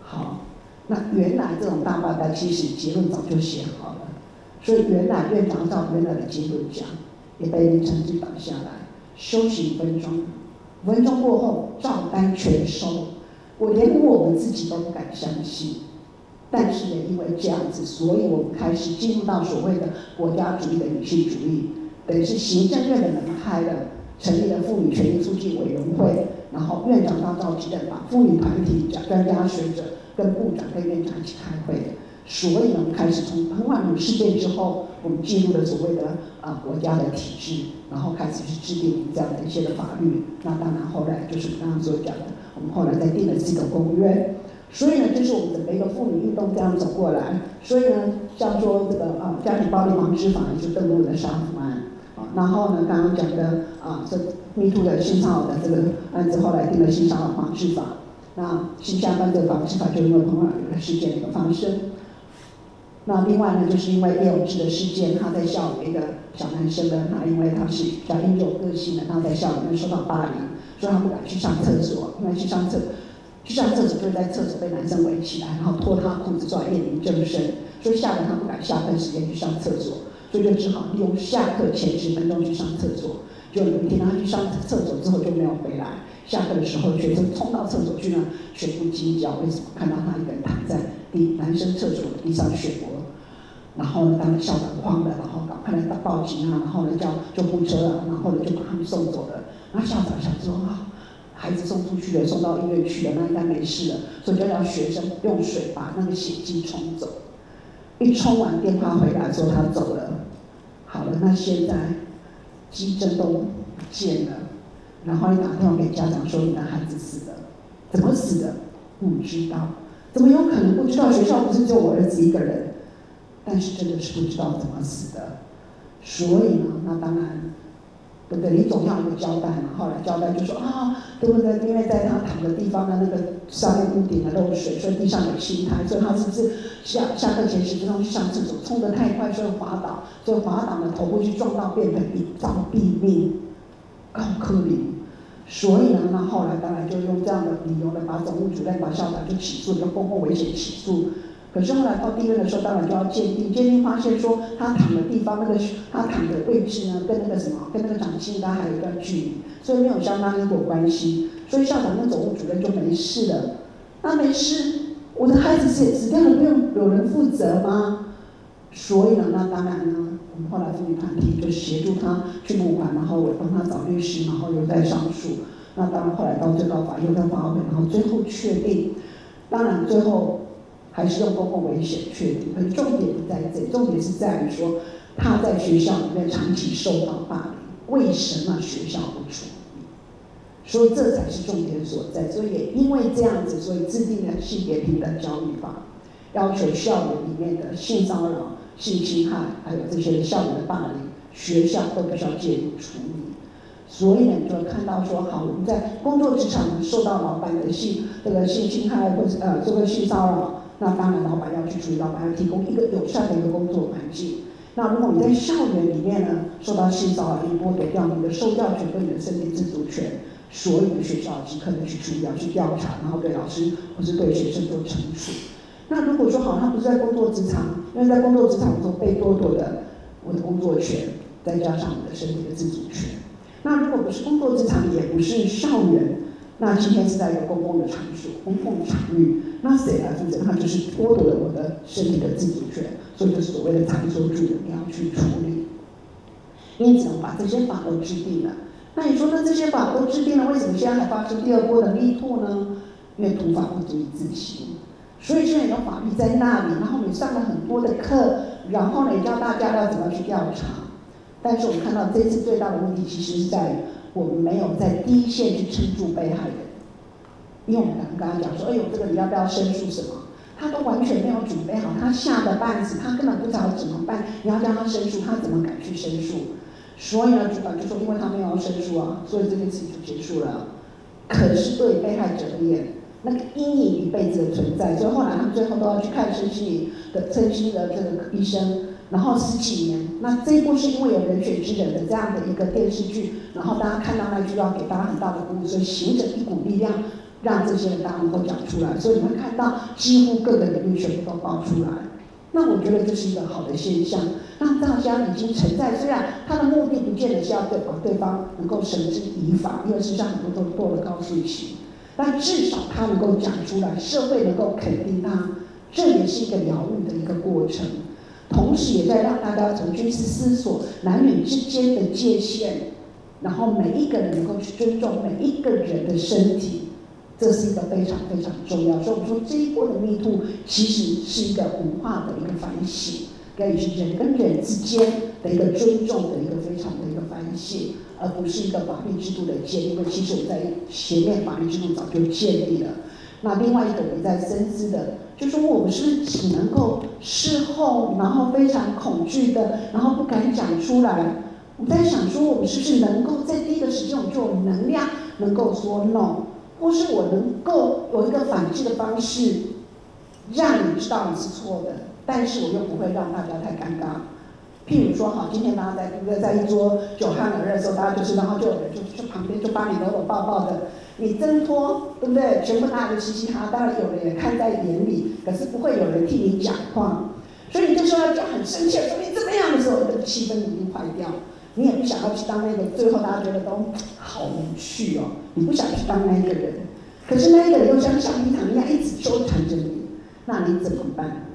好。那原来这种大爆弹，其实结论早就写好了，所以原来院长照原来的结论讲，也被你成绩挡下来，休息一分钟，五分钟过后照单全收，我连我们自己都不敢相信，但是呢，因为这样子，所以我们开始进入到所谓的国家主义的女性主义，等于是行政院的门开了，成立了妇女权益促进委员会。然后院长到召集人，把妇女团体、专家学者跟部长跟院长一起开会。所以呢，我们开始从彭婉如事件之后，我们进入了所谓的啊国家的体制，然后开始去制定这样的一些的法律。那当然后来就是刚刚所讲的，我们后来再定了这个公约。所以呢，就是我们整个一个妇女运动这样走过来。所以呢，像说这个啊家庭暴力防治法也就登陆了沙福案啊，然后呢刚刚讲的啊这密度的性骚扰的这个案子，后来定了性骚扰防治法。那新下犯罪防治法就因为彭婉如的事件的发生。那另外呢，就是因为叶永志的事件，他在校园一个小男生呢，他因为他是比较阴柔个性的，他在校里面受到霸凌，所以他不敢去上厕所，因为去上厕去上厕所就是在厕所被男生围起来，然后脱他裤子，做夜灵正身，所以吓得他不敢下班时间去上厕所，所以就只好利用下课前十分钟去上厕所。就有一天他去上厕所之后就没有回来，下课的时候学生冲到厕所去呢，全部惊叫，为什么？看到他一个人躺在地男生厕所地上血泊。然后呢，当然校长慌了，然后赶快来报报警啊，然后呢叫救护车啊，然后呢就把他们送走了。然后校长想说啊，孩子送出去了，送到医院去了，那应该没事了，所以就让学生用水把那个血迹冲走。一冲完电话回来说他走了，好了，那现在急诊都不见了，然后你打电话给家长说你的孩子死了，怎么死的？不知道，怎么有可能不知道？学校不是就我儿子一个人？但是真的是不知道怎么死的，所以呢，那当然，对不对？你总要一个交代嘛。后来交代就说啊，对不对？因为在他躺的地方的那个上面屋顶的漏水，所以地上有青苔，所以他是不是下下课前十分钟去上厕所，冲得太快，所以滑倒，所以滑倒的头部去撞到便盆，一遭毙命，高科林。所以呢，那后来当然就用这样的理由呢，把总务主任、把校长就起诉，就公共危险起诉。可是后来到地院的时候，当然就要鉴定。鉴定发现说，他躺的地方那个他躺的位置呢，跟那个什么，跟那个掌心该还有一段距离，所以没有相当因果关系。所以校长跟总务主任就没事了。那没事，我的孩子死死掉了，不用有人负责吗？所以呢，那当然呢，我们后来妇女团体就协助他去募款，然后我帮他找律师，然后又在上诉。那当然后来到最高法院在发会，然后最后确定，当然最后。还是用公共危险确定，可重点不在这，重点是在于说他在学校里面长期受到霸凌，为什么学校不处理？所以这才是重点所在。所以也因为这样子，所以制定了性别平等教育法，要求校园里面的性骚扰、性侵害，还有这些校园的霸凌，学校都必须要介入处理。所以呢，你就会看到说，好，我们在工作职场受到老板的性这个性侵害或者呃这个性骚扰。那当然，老板要去处理，老板要提供一个友善的一个工作环境。那如果你在校园里面呢，受到性骚扰，你剥夺掉你的受教权跟你的身体自主权，所有的学校即刻的去处理，要去调查，然后对老师或是对学生做惩处。那如果说好，他不是在工作职场，因为在工作职场中被剥夺的我的工作权，再加上我的身体的自主权。那如果不是工作职场，也不是校园。那今天是在一个公共的场所、公共场域，那谁来负责？那就是剥夺了我的身体的自主权，所以就是所谓的场所主人要去处理。因此，我把这些法都制定了。那你说，那这些法都制定了，为什么现在还发生第二波的密兔呢？因为土法不足以自行，所以现在有法律在那里，然后你上了很多的课，然后呢，教大家要怎么去调查。但是我们看到这次最大的问题，其实是在于。我们没有在第一线去撑住被害人，因为我们刚刚讲说，哎呦，这个你要不要申诉什么？他都完全没有准备好，他吓得半死，他根本不知道怎么办。你要叫他申诉，他怎么敢去申诉？所以呢，主管就说，因为他没有申诉啊，所以这件事情就结束了。可是对被害者而言，那个阴影一辈子的存在，所以后来他们最后都要去看身心的、身心的这个医生。然后十几年，那这一部是因为有人选之人的这样的一个电视剧，然后大家看到那句要给大家很大的鼓舞，所以形成一股力量，让这些人大家能够讲出来。所以你会看到几乎各个领域全部都爆出来。那我觉得这是一个好的现象，让大家已经存在。虽然他的目的不见得是要对把对方能够绳之以法，因为实上很多都做了告诉期，但至少他能够讲出来，社会能够肯定他，这也是一个疗愈的一个过程。同时，也在让大家重新去思索男女之间的界限然后每一个人能够去尊重每一个人的身体，这是一个非常非常重要。所以我们说这一波的密度其实是一个文化的一个反省，跟人跟人之间的一个尊重的一个非常的一个反省，而不是一个法律制度的建立。因为其实我在前面法律制度早就建立了。那另外一个我在深思的，就说我们是不是只能够事后，然后非常恐惧的，然后不敢讲出来？我在想说，我们是不是能够在第一个时间，我就有能量能够说 no，或是我能够有一个反制的方式，让你知道你是错的，但是我又不会让大家太尴尬。譬如说，哈，今天大家在对不对，在一桌酒酣耳热的时候，大家就是，然后就有人就就旁边就把你搂搂抱抱的，你挣脱，对不对？全部大家都嘻嘻哈，当然有人也看在眼里，可是不会有人替你讲话，所以你这时候要讲很生气，说你怎么样的时候，这个气氛已经坏掉。你也不想要去当那个，最后大家觉得都好无趣哦。你不想去当那个人，可是那个人又像橡皮糖一样一直纠缠着你，那你怎么办？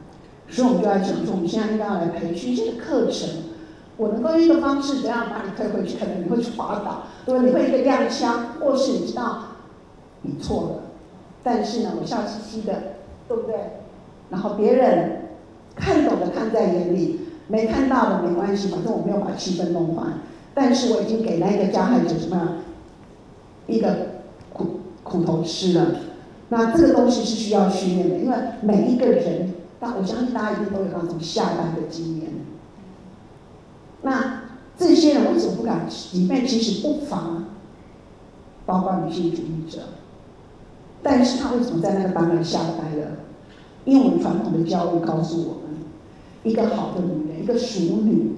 所以我们就要讲说，我们现在应该要来培训这个课程。我能够用一个方式，怎样把你推回去？可能你会去滑倒，对吧？你会一个踉跄，或是你知道你错了，但是呢，我笑嘻嘻的，对不对？然后别人看懂的看在眼里。没看到的没关系，反正我没有把气氛弄坏。但是我已经给那个加害者什么一个苦苦头吃了。那这个东西是需要训练的，因为每一个人，但我相信大家一定都有那种下班的经验。那这些人为什么不敢？里面其实不乏包括女性主义者，但是他为什么在那个当儿下班了？因为我们传统的教育告诉我们。一个好的女人，一个淑女，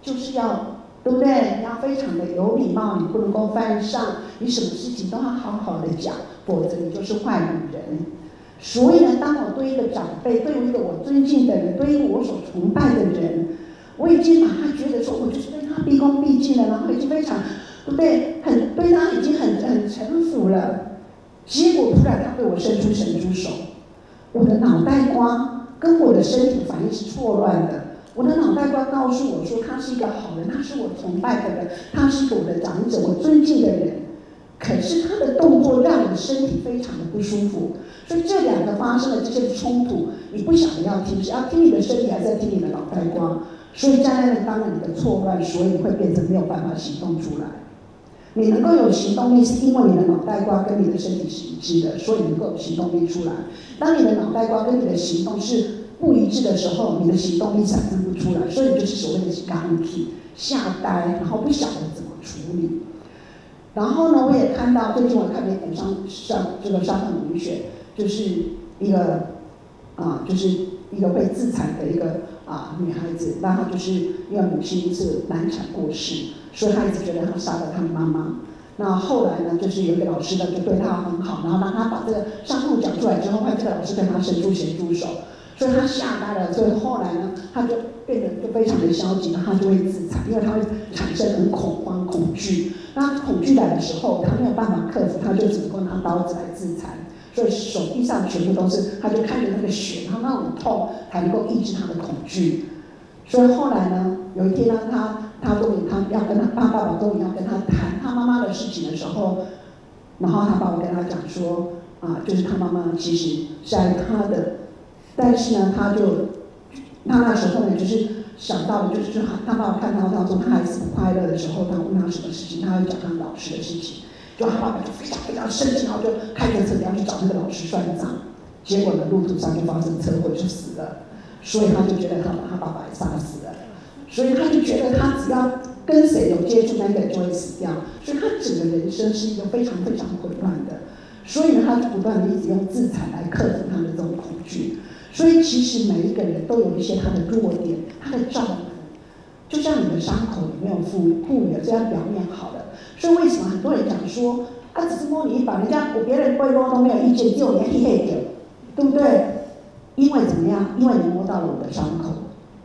就是要，对不对？要非常的有礼貌，你不能够犯上，你什么事情都要好好的讲，否则你就是坏女人。所以呢，当我对一个长辈，对一个我尊敬的人，对于我所崇拜的人，我已经把他觉得说，我就是对他毕恭毕敬了，然后已经非常，对不对？很对他已经很很臣服了。结果突然他对我伸出伸出手，我的脑袋瓜。跟我的身体反应是错乱的。我的脑袋瓜告诉我说，他是一个好人，他是我崇拜的人，他是我的长者，我尊敬的人。可是他的动作让我身体非常的不舒服。所以这两个发生了这些冲突，你不想要听，是要听你的身体，还是要听你的脑袋瓜？所以站在那里当然你的错乱，所以会变成没有办法行动出来。你能够有行动力，是因为你的脑袋瓜跟你的身体是一致的，所以能够有行动力出来。当你的脑袋瓜跟你的行动是不一致的时候，你的行动力产生不出来，所以就是所谓的刚体、吓呆，然后不晓得怎么处理。然后呢，我也看到最近我看那本上上这个伤痕女学，就是一个啊，就是一个被自残的一个啊女孩子，然后就是因为母亲是难产过世。所以她一直觉得她杀了她的妈妈。那后来呢，就是有一个老师呢，就对她很好，然后当她把这个伤痛讲出来之后，这个老师对她伸出协助手，所以她吓呆了。所以后来呢，她就变得就非常的消极，然后她就会自残，因为她会产生很恐慌、恐惧。那恐惧来的时候，她没有办法克服，她就只能够拿刀子来自残。所以手臂上全部都是，他就看着那个血，他那种痛才能够抑制他的恐惧。所以后来呢，有一天呢，他。他终于，他要跟他爸爸爸终于要跟他谈他妈妈的事情的时候，然后他爸爸跟他讲说，啊，就是他妈妈其实是爱他的，但是呢，他就他那时候呢，就是想到的就是，他爸爸看到当中他孩子不快乐的时候，他问他什么事情，他会讲他老师的事情，就他爸爸就非常非常生气，然后就开着车要去找那个老师算账，结果呢，路途上就发生车祸就死了，所以他就觉得他把他爸爸也杀死了。所以他就觉得他只要跟谁有接触，那个人就会死掉。所以他整个人生是一个非常非常混乱的。所以呢，他就不断的一直用自残来克服他的这种恐惧。所以其实每一个人都有一些他的弱点，他的障碍。就像你的伤口有没有复复原，这样表面好了。所以为什么很多人讲说，啊，只是摸你一把，人家我别人摸都没有意见，只有你黑黑的，对不对？因为怎么样？因为你摸到了我的伤口。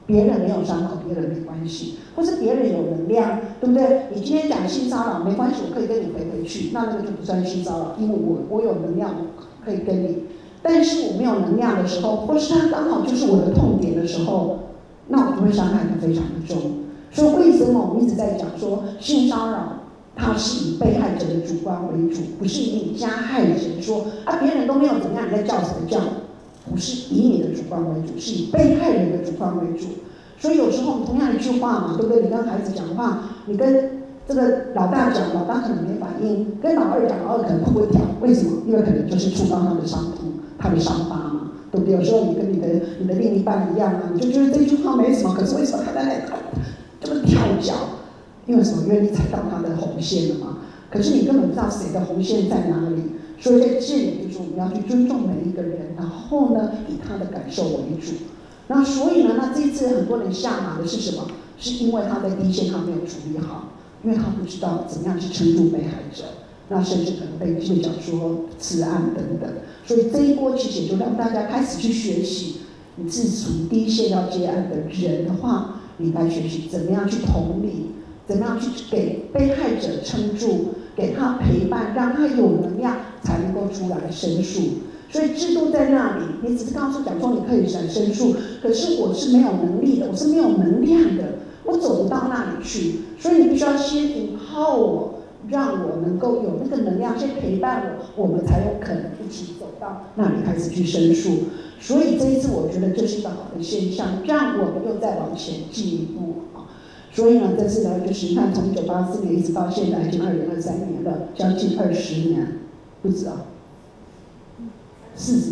别人没有伤口，别人没关系，或是别人有能量，对不对？你今天讲性骚扰没关系，我可以跟你回回去，那那个就不算性骚扰，因为我我有能量可以跟你。但是我没有能量的时候，或是他刚好就是我的痛点的时候，那我就会伤害他非常的重。所以为什么我们一直在讲说性骚扰他是以被害者的主观为主，不是以你加害者说啊，别人都没有怎么样，你在叫什么叫？不是以你的主观为主，是以被害人的主观为主。所以有时候同样一句话嘛，对不对？你跟孩子讲话，你跟这个老大讲，老大可能没反应；跟老二讲，老二可能不会跳。为什么？因为可能就是触到他的伤痛，他的伤疤嘛，对不对？有时候你跟你的你的另一半一样啊，你就觉得这句话没什么，可是为什么他在那里这么跳脚？因为什么？因为你踩到他的红线了嘛。可是你根本不知道谁的红线在哪里。所以在这里就是我们要去尊重每一个人，然后呢，以他的感受为主。那所以呢，那这次很多人下马的是什么？是因为他在第一线他没有处理好。因为他不知道怎么样去撑住被害者，那甚至可能被被讲说此案等等，所以这一波其实也就让大家开始去学习，你自从第一线要接案的人的话，你该学习怎么样去同理，怎么样去给被害者撑住，给他陪伴，让他有能量才能够出来申诉。所以制度在那里，你只是告诉讲说你可以来申诉，可是我是没有能力的，我是没有能量的。我走不到那里去，所以你必须要先引靠我，让我能够有那个能量，先陪伴我，我们才有可能一起走到那里开始去申诉。所以这一次，我觉得这是一个好的现象，让我们又再往前进一步。所以呢，这次呢，就是你看，从一九八四年一直到现在，已经二零二三年了，将近二十年，不止啊，四十，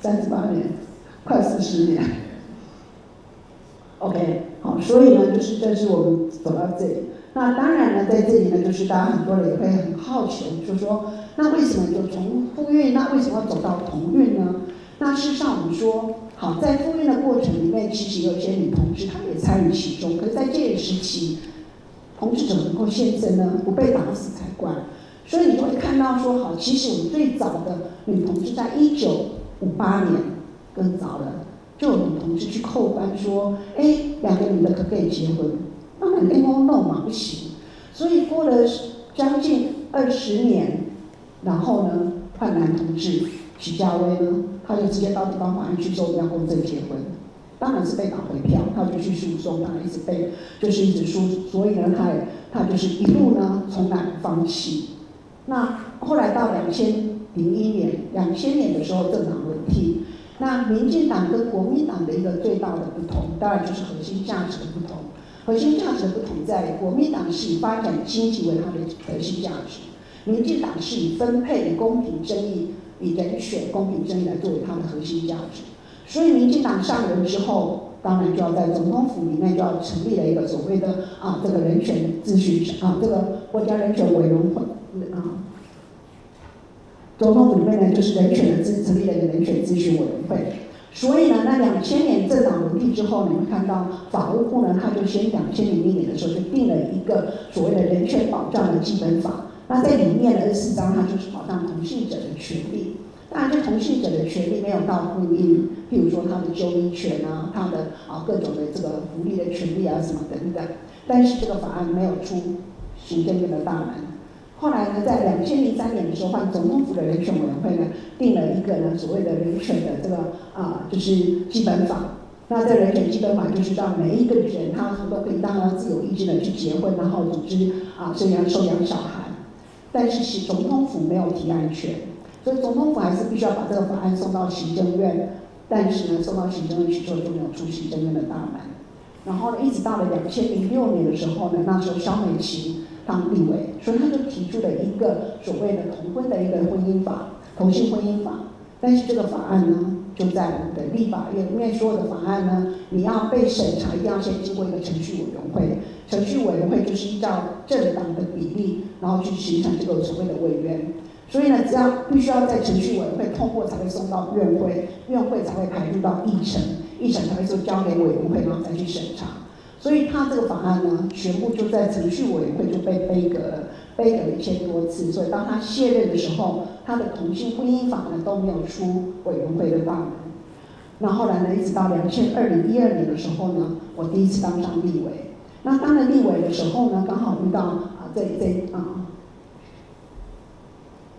三十八年，快四十年。OK。好，所以呢，就是这是我们走到这里。那当然呢，在这里呢，就是大家很多人也会很好奇，就说，那为什么就从复孕，那为什么要走到同孕呢？那事实上，我们说，好，在复孕的过程里面，其实有些女同志她也参与其中。可是，在这个时期，同志怎么能够现身呢？不被打死才怪。所以你就会看到说，好，其实我们最早的女同志在一九五八年更早了。就有女同志去扣关说：“哎，两个女的可不可以结婚？”当然，no no 嘛，不行。所以过了将近二十年，然后呢，换男同志许家威呢，他就直接到地方法院去做要公证结婚，当然是被打回票，他就去诉讼，当然一直被就是一直输，所以呢，他也他就是一路呢从来不放弃。那后来到两千零一年，两千年的时候政党轮替。那民进党跟国民党的一个最大的不同，当然就是核心价值的不同。核心价值不同在国民党是以发展经济为它的核心价值，民进党是以分配、公平正义、以人权、公平正义来作为它的核心价值。所以民进党上任之后，当然就要在总统府里面就要成立了一个所谓的啊这个人权咨询啊这个国家人权委员会啊。总统府里面呢，就是人权的咨成立了一个人权咨询委员会，所以呢，那两千年政党轮替之后，你会看到法务部呢，他就先两千零一年的时候就定了一个所谓的人权保障的基本法，那在里面的二十四章，它就是保障同性者的权利。当然，这同性者的权利没有到婚姻，譬如说他的就医权啊，他的啊各种的这个福利的权利啊什么等等，但是这个法案没有出行政院的大门。后来呢，在两千零三年的时候，换总统府的人权委员会呢，定了一个呢所谓的人权的这个啊，就是基本法。那这人权基本法就是让每一个人他都可以当然自由意志的去结婚，然后组织啊生养收养小孩。但是其总统府没有提案权，所以总统府还是必须要把这个法案送到行政院。但是呢，送到行政院去做就没有出行政院的大门。然后呢，一直到了两千零六年的时候呢，那时候肖美琴。当立委，所以他就提出了一个所谓的同婚的一个婚姻法，同性婚姻法。但是这个法案呢，就在我们的立法院，因为所有的法案呢，你要被审查，一定要先经过一个程序委员会。程序委员会就是依照政党的比例，然后去形成这个所谓的委员。所以呢，只要必须要在程序委员会通过，才会送到院会，院会才会排入到议程，议程才会说交给委员会，然后再去审查。所以他这个法案呢，全部就在程序委员会就被背革了，背革了一千多次。所以当他卸任的时候，他的同性婚姻法呢都没有出委员会的大门。那后来呢，一直到两千二零一二年的时候呢，我第一次当上立委。那当了立委的时候呢，刚好遇到啊这这啊，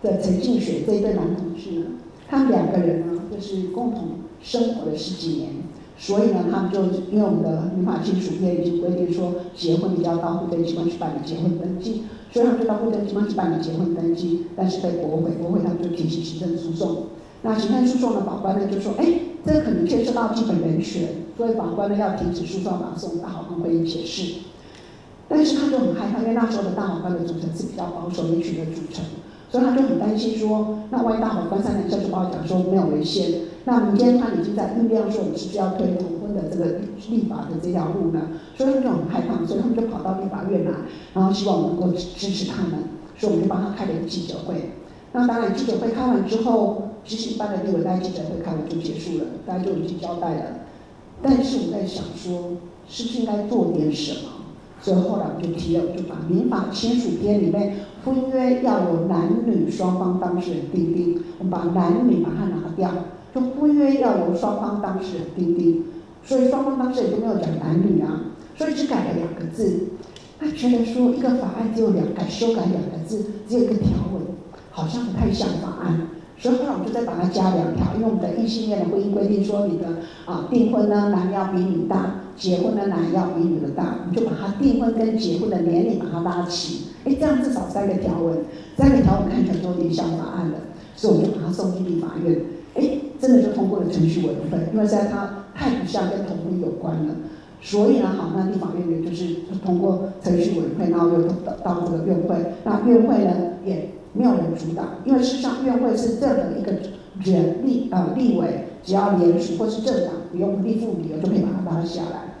这陈静雪这一对男同志呢，他们两个人呢就是共同生活了十几年。所以呢，他们就因为我们的民法亲属篇已经规定说，结婚你要到户政机关去办理结婚登记，所以他们就到户政机关去办理结婚登记，但是被驳回，驳回他们就提起行政诉讼。那行政诉讼的法官呢就说，哎，这可能牵涉到基本人权，所以法官呢要停止诉讼，把送大法官会议解释。但是他就很害怕，因为那时候的大法官的组成是比较保守一群的组成，所以他就很担心说，那万一大法官三年下就把我讲说没有违宪，那明天他已经在酝酿说我们是不是要推同婚的这个立法的这条路呢？所以他们就很害怕，所以他们就跑到立法院来，然后希望能够支持他们，所以我们就帮他开了一个记者会。那当然记者会开完之后，其实一般的立委在记者会开完就结束了，大家就已经交代了。但是我在想说，是不是应该做点什么？所以后来我就提了，就把民法亲属篇里面婚约要有男女双方当事人订定，我们把男女把它拿掉，就婚约要由双方当事人订定。所以双方当事人都没有讲男女啊，所以只改了两个字。他觉得说一个法案只有两改，修改两个字，只有一个条文，好像不太像法案。所以后来我就再把它加两条，因为我们的异性恋的婚姻规定说，你的啊订婚呢，男要比女大；结婚呢男要比女的大，我们就把它订婚跟结婚的年龄把它拉齐。哎，这样至少三个条文，三个条文看起来就有点像法案了，所以我就把它送进立法院。哎，真的就通过了程序委员会，因为在它太不像跟同婚有关了，所以呢，好，那立法院呢就是通过程序委员会，然后又到到这个院会，那院会呢也。没有人主导，因为事实上院会是任何一个人立呃立委，只要联署或是政党，不用立复理由就可以把它拉下来。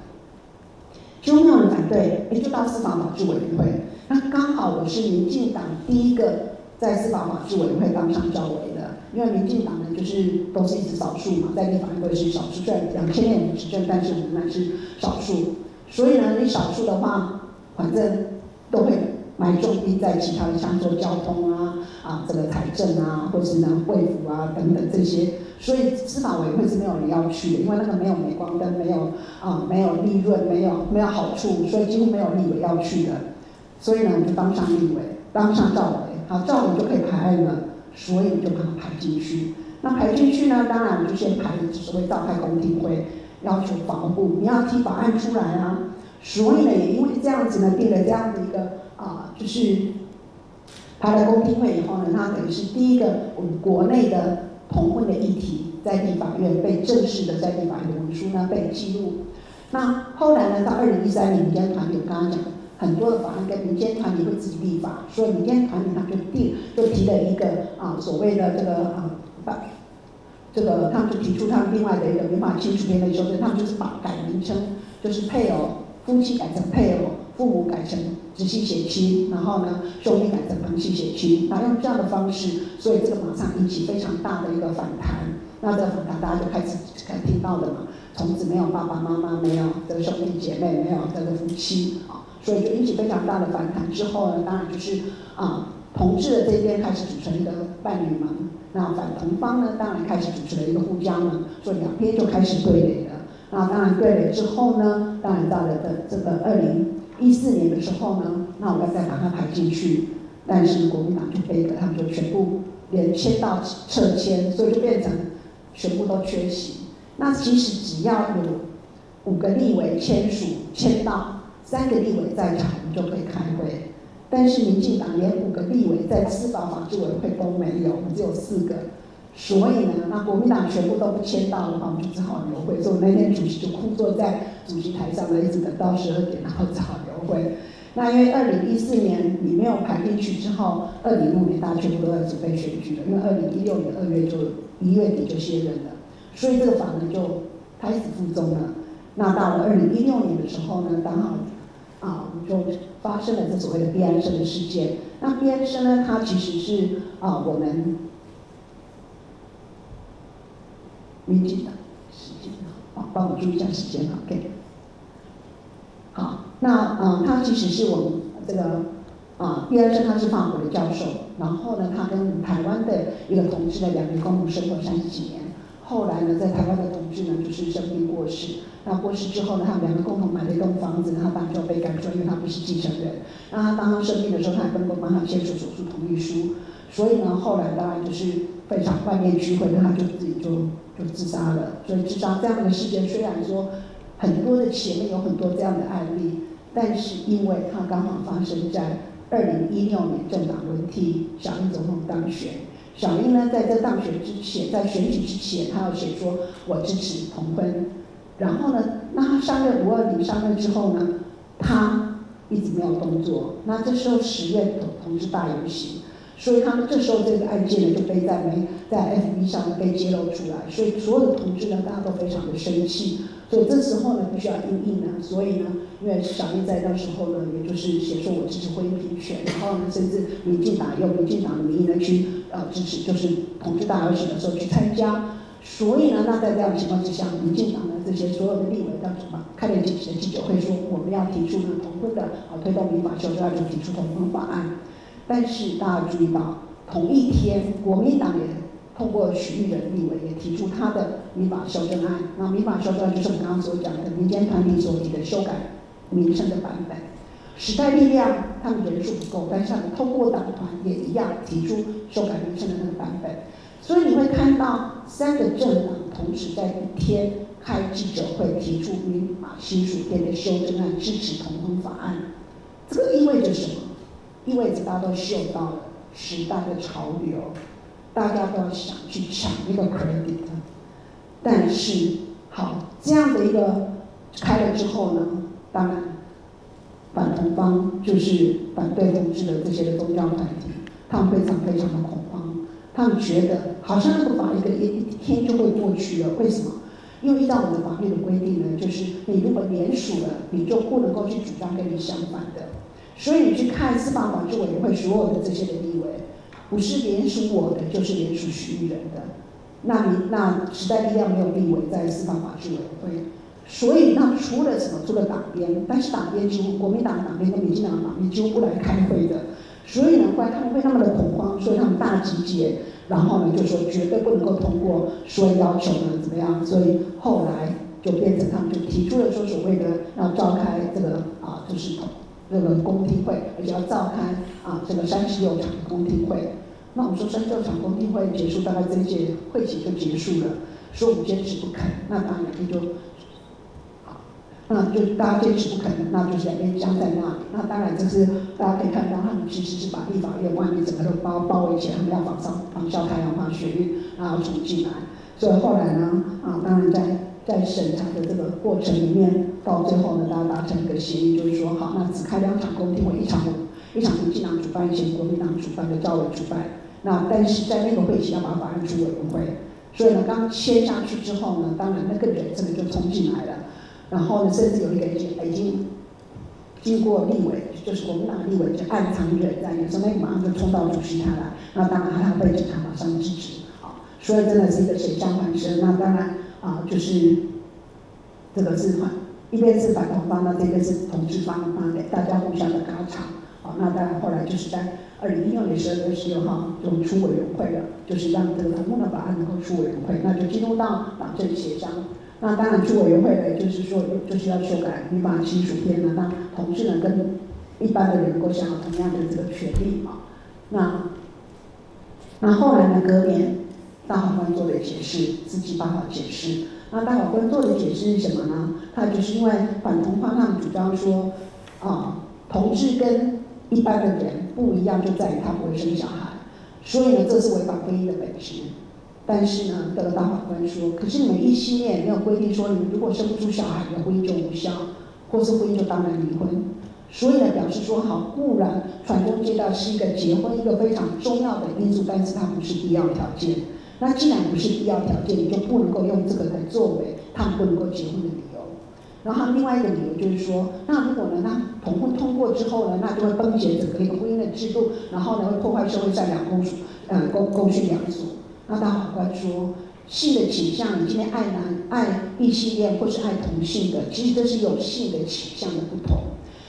就没有人反对，也就到司法法制委员会。那刚好我是民进党第一个在司法法制委员会当上教委的，因为民进党呢就是都是一直少数嘛，在立法院会是少数，虽然两千年执政，但是仍然是少数。所以呢，你少数的话，反正都会。埋重兵在其他的，像说交通啊、啊这个财政啊，或是呢卫府啊等等这些，所以司法委员会是没有人要去的，因为那个没有镁光灯，没有啊没有利润，没有没有好处，所以几乎没有立委要去的。所以呢，我就当上立委，当上赵委，好赵委就可以排案了，所以我就把它排进去。那排进去呢，当然我就先排所谓召开公听会，要求法务部你要提法案出来啊。所以呢，也因为这样子呢，定了这样的一个。啊，就是排了公听会以后呢，他等于是第一个我们国内的同婚的议题，在立法院被正式的在立法院文书呢被记录。那后来呢，到二零一三年民间团体，我刚刚讲很多的法案跟民间团体会自己立法，所以民间团体他就定就提了一个啊所谓的这个啊法这个他们就提出他们另外的一个民法亲属篇的修正，他们就是把改名称，就是配偶夫妻改成配偶。父母改成直系血亲，然后呢，兄弟改成旁系血亲，那用这样的方式，所以这个马上引起非常大的一个反弹。那这个反弹大家就开始开听到的嘛，从此没有爸爸妈妈，没有这个兄弟姐妹，没有这个夫妻啊，所以就引起非常大的反弹。之后呢，当然就是啊，同志的这边开始组成一个伴侣盟，那反同方呢，当然开始组成了一个互相盟，所以两边就开始对垒了。那当然对垒之后呢，当然到了的这个二零。一四年的时候呢，那我要再把它排进去，但是国民党就背了，他们就全部连签到撤签，所以就变成全部都缺席。那其实只要有五个立委签署签到，三个立委在场，我们就可以开会。但是民进党连五个立委在司法法制委会都没有，我们只有四个。所以呢，那国民党全部都不签到的话，我们就只好留会。所以那天主席就哭坐在主席台上呢，一直等到十二点，然后只好留会。那因为二零一四年你没有排进去之后，二零一五年大家全部都在准备选举了，因为二零一六年二月就一月底就卸任了，所以这个法呢就胎死腹中了。那到了二零一六年的时候呢，刚好啊，我们就发生了这所谓的毕安生的事件。那毕安生呢，他其实是啊我们。民进党时间好，帮我注意一下时间，OK。好，那嗯，他其实是我们这个啊，第二生他是法国的教授，然后呢，他跟台湾的一个同志的两人共同生活三十几年，后来呢，在台湾的同志呢就是生病过世，那过世之后呢，他们两个共同买了一栋房子，他当然就被赶出，因为他不是继承人。那他当他生病的时候，他还不能够帮他签署手术同意书，所以呢，后来当然就是。非常外面聚会，那他就自己就就自杀了。所以自杀这样的事件，虽然说很多的前面有很多这样的案例，但是因为它刚好发生在二零一六年政党轮替，小英总统当选。小英呢，在这当选之前，在选举之前，他要写说我支持同婚。然后呢，那他上任五二零上任之后呢，他一直没有动作。那这时候十月同同志大游行。所以他们这时候这个案件呢，就被在媒在 FB 上被揭露出来，所以所有的同志呢，大家都非常的生气。所以这时候呢，必须要应应呢。所以呢，因为小丽在那时候呢，也就是写说我支持婚姻平权，然后呢，甚至民进党用民进党的名义呢去呃支持，就是同志大游行的时候去参加。所以呢，那在这样的情况之下，民进党的这些所有的立委当什么开了几次的记者会，说我们要提出呢同婚的啊推动民法修正案，就提出同婚法案。但是大家注意到，同一天，国民党也通过许玉仁立委也提出他的民法修正案。那民法修正案就是我们刚刚所讲的民间团体所提的修改民生的版本。时代力量他们人数不够，但是他们通过党团也一样提出修改民生的那个版本。所以你会看到三个政党同时在一天开记者会，提出民法新书编的修正案，支持同婚法案。这个意味着什么？意味着大家都嗅到了时代的潮流，大家都要想去抢那个 credit。但是，好这样的一个开了之后呢，当然反同方就是反对同志的这些的宗教团体，他们非常非常的恐慌，他们觉得好像那个法律的一一天就会过去了。为什么？因为依照我们法律的规定呢，就是你如果联署了，你就不能够去主张跟你相反的。所以你去看司法法制委员会所有的这些的立委，不是联署我的，就是联署徐玉仁的。那你那时代力量没有立委在司法法制委员会，所以那除了什么？除了党鞭，但是党鞭几乎国民党的党鞭跟民进党的党鞭几乎不来开会的。所以难怪他们会那么的恐慌，所以他们大集结，然后呢就说绝对不能够通过，所以要求呢怎么样？所以后来就变成他们就提出了说所谓的要召开这个啊就是。那个公听会，而且要召开啊，这个三十六场公听会。那我们说三十六场公听会结束，大概这一届会期就结束了。说我们坚持不肯，那当然也就好，那就大家坚持不肯，那就是两边僵在那里。那当然这是大家可以看到，他们其实是把立法院外面整个都包包围起来，他们要防上防消太阳花学运，然后冲进来。所以后来呢，啊，当然在。在审查的这个过程里面，到最后呢，大家达成一个协议，就是说，好，那只开两场公听会，一场一场民进党主办，一场国民党主办的赵委主办。那但是在那个会期要把法案出委员会，所以呢，刚签下去之后呢，当然那个人真的就冲进来了。然后呢，甚至有一个已经经过立委，就是国民党立委就暗藏人在，有时候那马上就冲到主席台来。那当然他被警察马上制止，好，所以真的是一个水涨船高。那当然。啊，就是这个是反，一边是反同方，那这边是同志方，方给大家互相的拉长。好，那当然后来就是在二零一六年十二月十六号就出委员会了，就是让这个同婚的法案能够出委员会，那就进入到党政协商。那当然出委员会呢，就是说就是要修改民法亲属篇呢，让同志呢跟一般的人能够享有同样的这个权利啊。那那后来呢，隔年。大法官做的解释，自己办法解释。那大法官做的解释是什么呢？他就是因为反同方他们主张说，啊，同志跟一般的人不一样，就在于他不会生小孩，所以呢，这是违反婚姻的本质。但是呢，这个大法官说，可是你们一心恋没有规定说，你们如果生不出小孩，你的婚姻就无效，或是婚姻就当然离婚。所以呢，表示说，好，固然传宗接代是一个结婚一个非常重要的因素，但是它不是必要条件。那既然不是必要条件，你就不能够用这个来作为他们不能够结婚的理由。然后另外一个理由就是说，那如果呢，那同婚通过之后呢，那就会崩解整个一个婚姻的制度，然后呢会破坏社会善良公署，呃公公序良俗。那大法官说，性的倾向，你今天爱男爱异性恋或是爱同性的，其实这是有性的倾向的不同。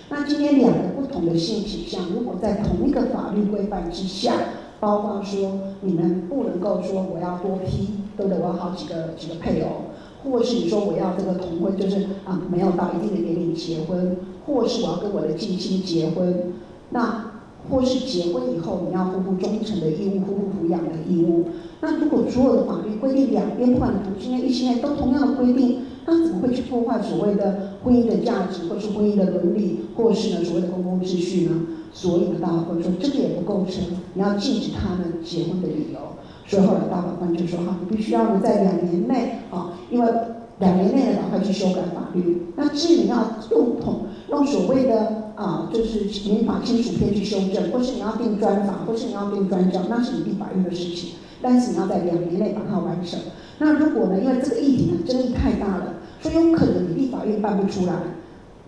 那今天两个不同的性倾向，如果在同一个法律规范之下，包括说，你们不能够说我要多批，都得？我好几个几个配偶，或是你说我要这个同婚，就是啊没有到一定的年龄结婚，或是我要跟我的近亲结婚，那或是结婚以后你要夫妇忠诚的义务，夫妇抚养的义务，那如果所有的法律规定两边不管同性恋、异性恋都同样的规定，那怎么会去破坏所谓的婚姻的价值，或是婚姻的伦理，或是呢所谓的公共秩序呢？所以呢，大法官说这个也不构成你要禁止他们结婚的理由。所以后来大法官就说哈，你必须要呢在两年内啊，因为两年内呢赶快去修改法律。那至于你要用统用所谓的啊，就是民法亲属篇去修正，或是你要定专法，或是你要定专章，那是你立法院的事情。但是你要在两年内把它完成。那如果呢，因为这个议题呢争议太大了，所以有可能你立法院办不出来。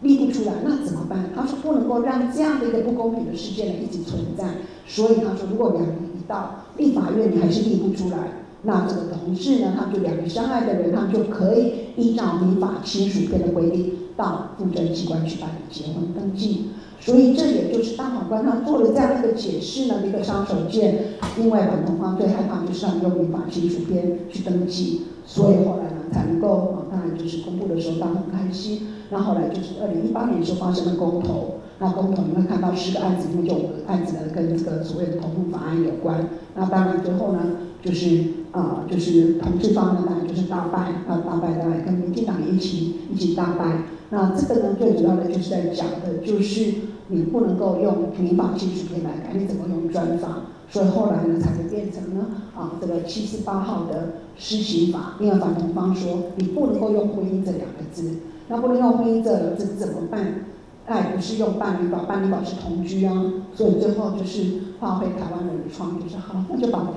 立不出来，那怎么办？他说不能够让这样的一个不公平的事件呢一直存在。所以他说，如果两年一到，立法院你还是立不出来，那这个同志呢，他就两个相爱的人，他就可以依照民法亲属篇的规定，到户政机关去办理结婚登记。所以这也就是大法官他做了这样一个解释呢一个杀手锏。因为反同方最害怕就是要用民法亲属篇去登记，所以后来呢才能够啊，当然就是公的时候，大家很开心。那后来就是二零一八年时候发生了公投，那公投你会看到十个案子里面就五个案子呢跟这个所谓的同步法案有关。那当然最后呢，就是啊，就是同志方呢当然就是大败，那大败当然跟民进党一起一起大败。那这个呢最主要的就是在讲的就是你不能够用民法亲属篇来改，你怎么用专法？所以后来呢才会变成呢啊这个七十八号的施行法，因为反同方说你不能够用婚姻这两个字。那不能用婚姻这个字怎么办？爱不是用伴侣法，伴侣法是同居啊，所以最后就是发挥台湾人的创意，就是好，那就把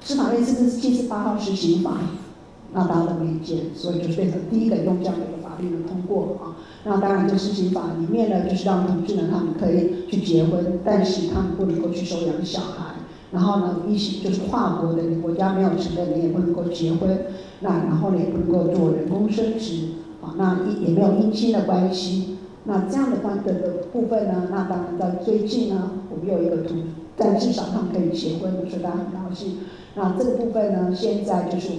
司法院是不是七十八号施行法？那大家都没意见，所以就变成第一个用这样的一个法律的通过啊。那当然，这施行法里面呢，就是让同志呢他们可以去结婚，但是他们不能够去收养小孩。然后呢，一些就是跨国的，你国家没有承认，你也不能够结婚。那然后呢，也不能够做人工生殖。啊，那也也没有姻亲的关系，那这样的关的的部分呢？那当然在最近呢，我们有一个图，但至少他们可以结婚，所以大家很高兴。那这个部分呢，现在就是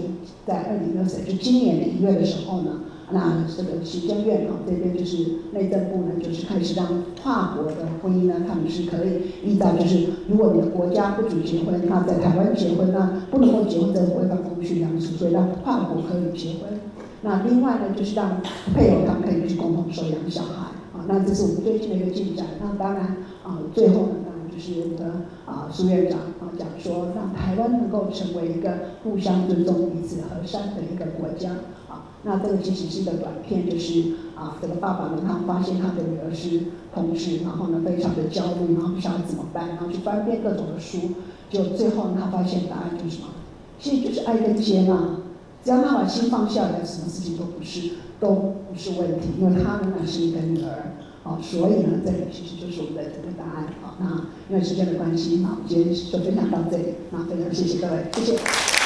在二零二三，就今年的一月的时候呢，那这个行政院啊这边就是内政部呢，就是开始让跨国的婚姻呢，他们是可以依照就是，如果你的国家不准结婚，那在台湾结婚，那不能够结婚，这违反公序良俗，所以让跨国可以结婚。那另外呢，就是让配偶他们可以去共同收养小孩啊。那这是我们最近的一个进展。那当然啊，最后呢，当然就是我们的啊苏院长啊讲说，让台湾能够成为一个互相尊重、彼此和善的一个国家。那这个其实是一个短片，就是啊，这个爸爸呢，他发现他的女儿是同事，然后呢非常的焦虑，然后不晓得怎么办，然后去翻遍各种的书，就最后呢他发现答案就是什么？其实就是爱跟接纳。只要他把心放下来，什么事情都不是，都不是问题，因为他仍然是一个女儿，啊，所以呢，这里其实就是我们的整个答案，好，那因为时间的关系，那我们今天就分享到这里，那非常谢谢各位，谢谢。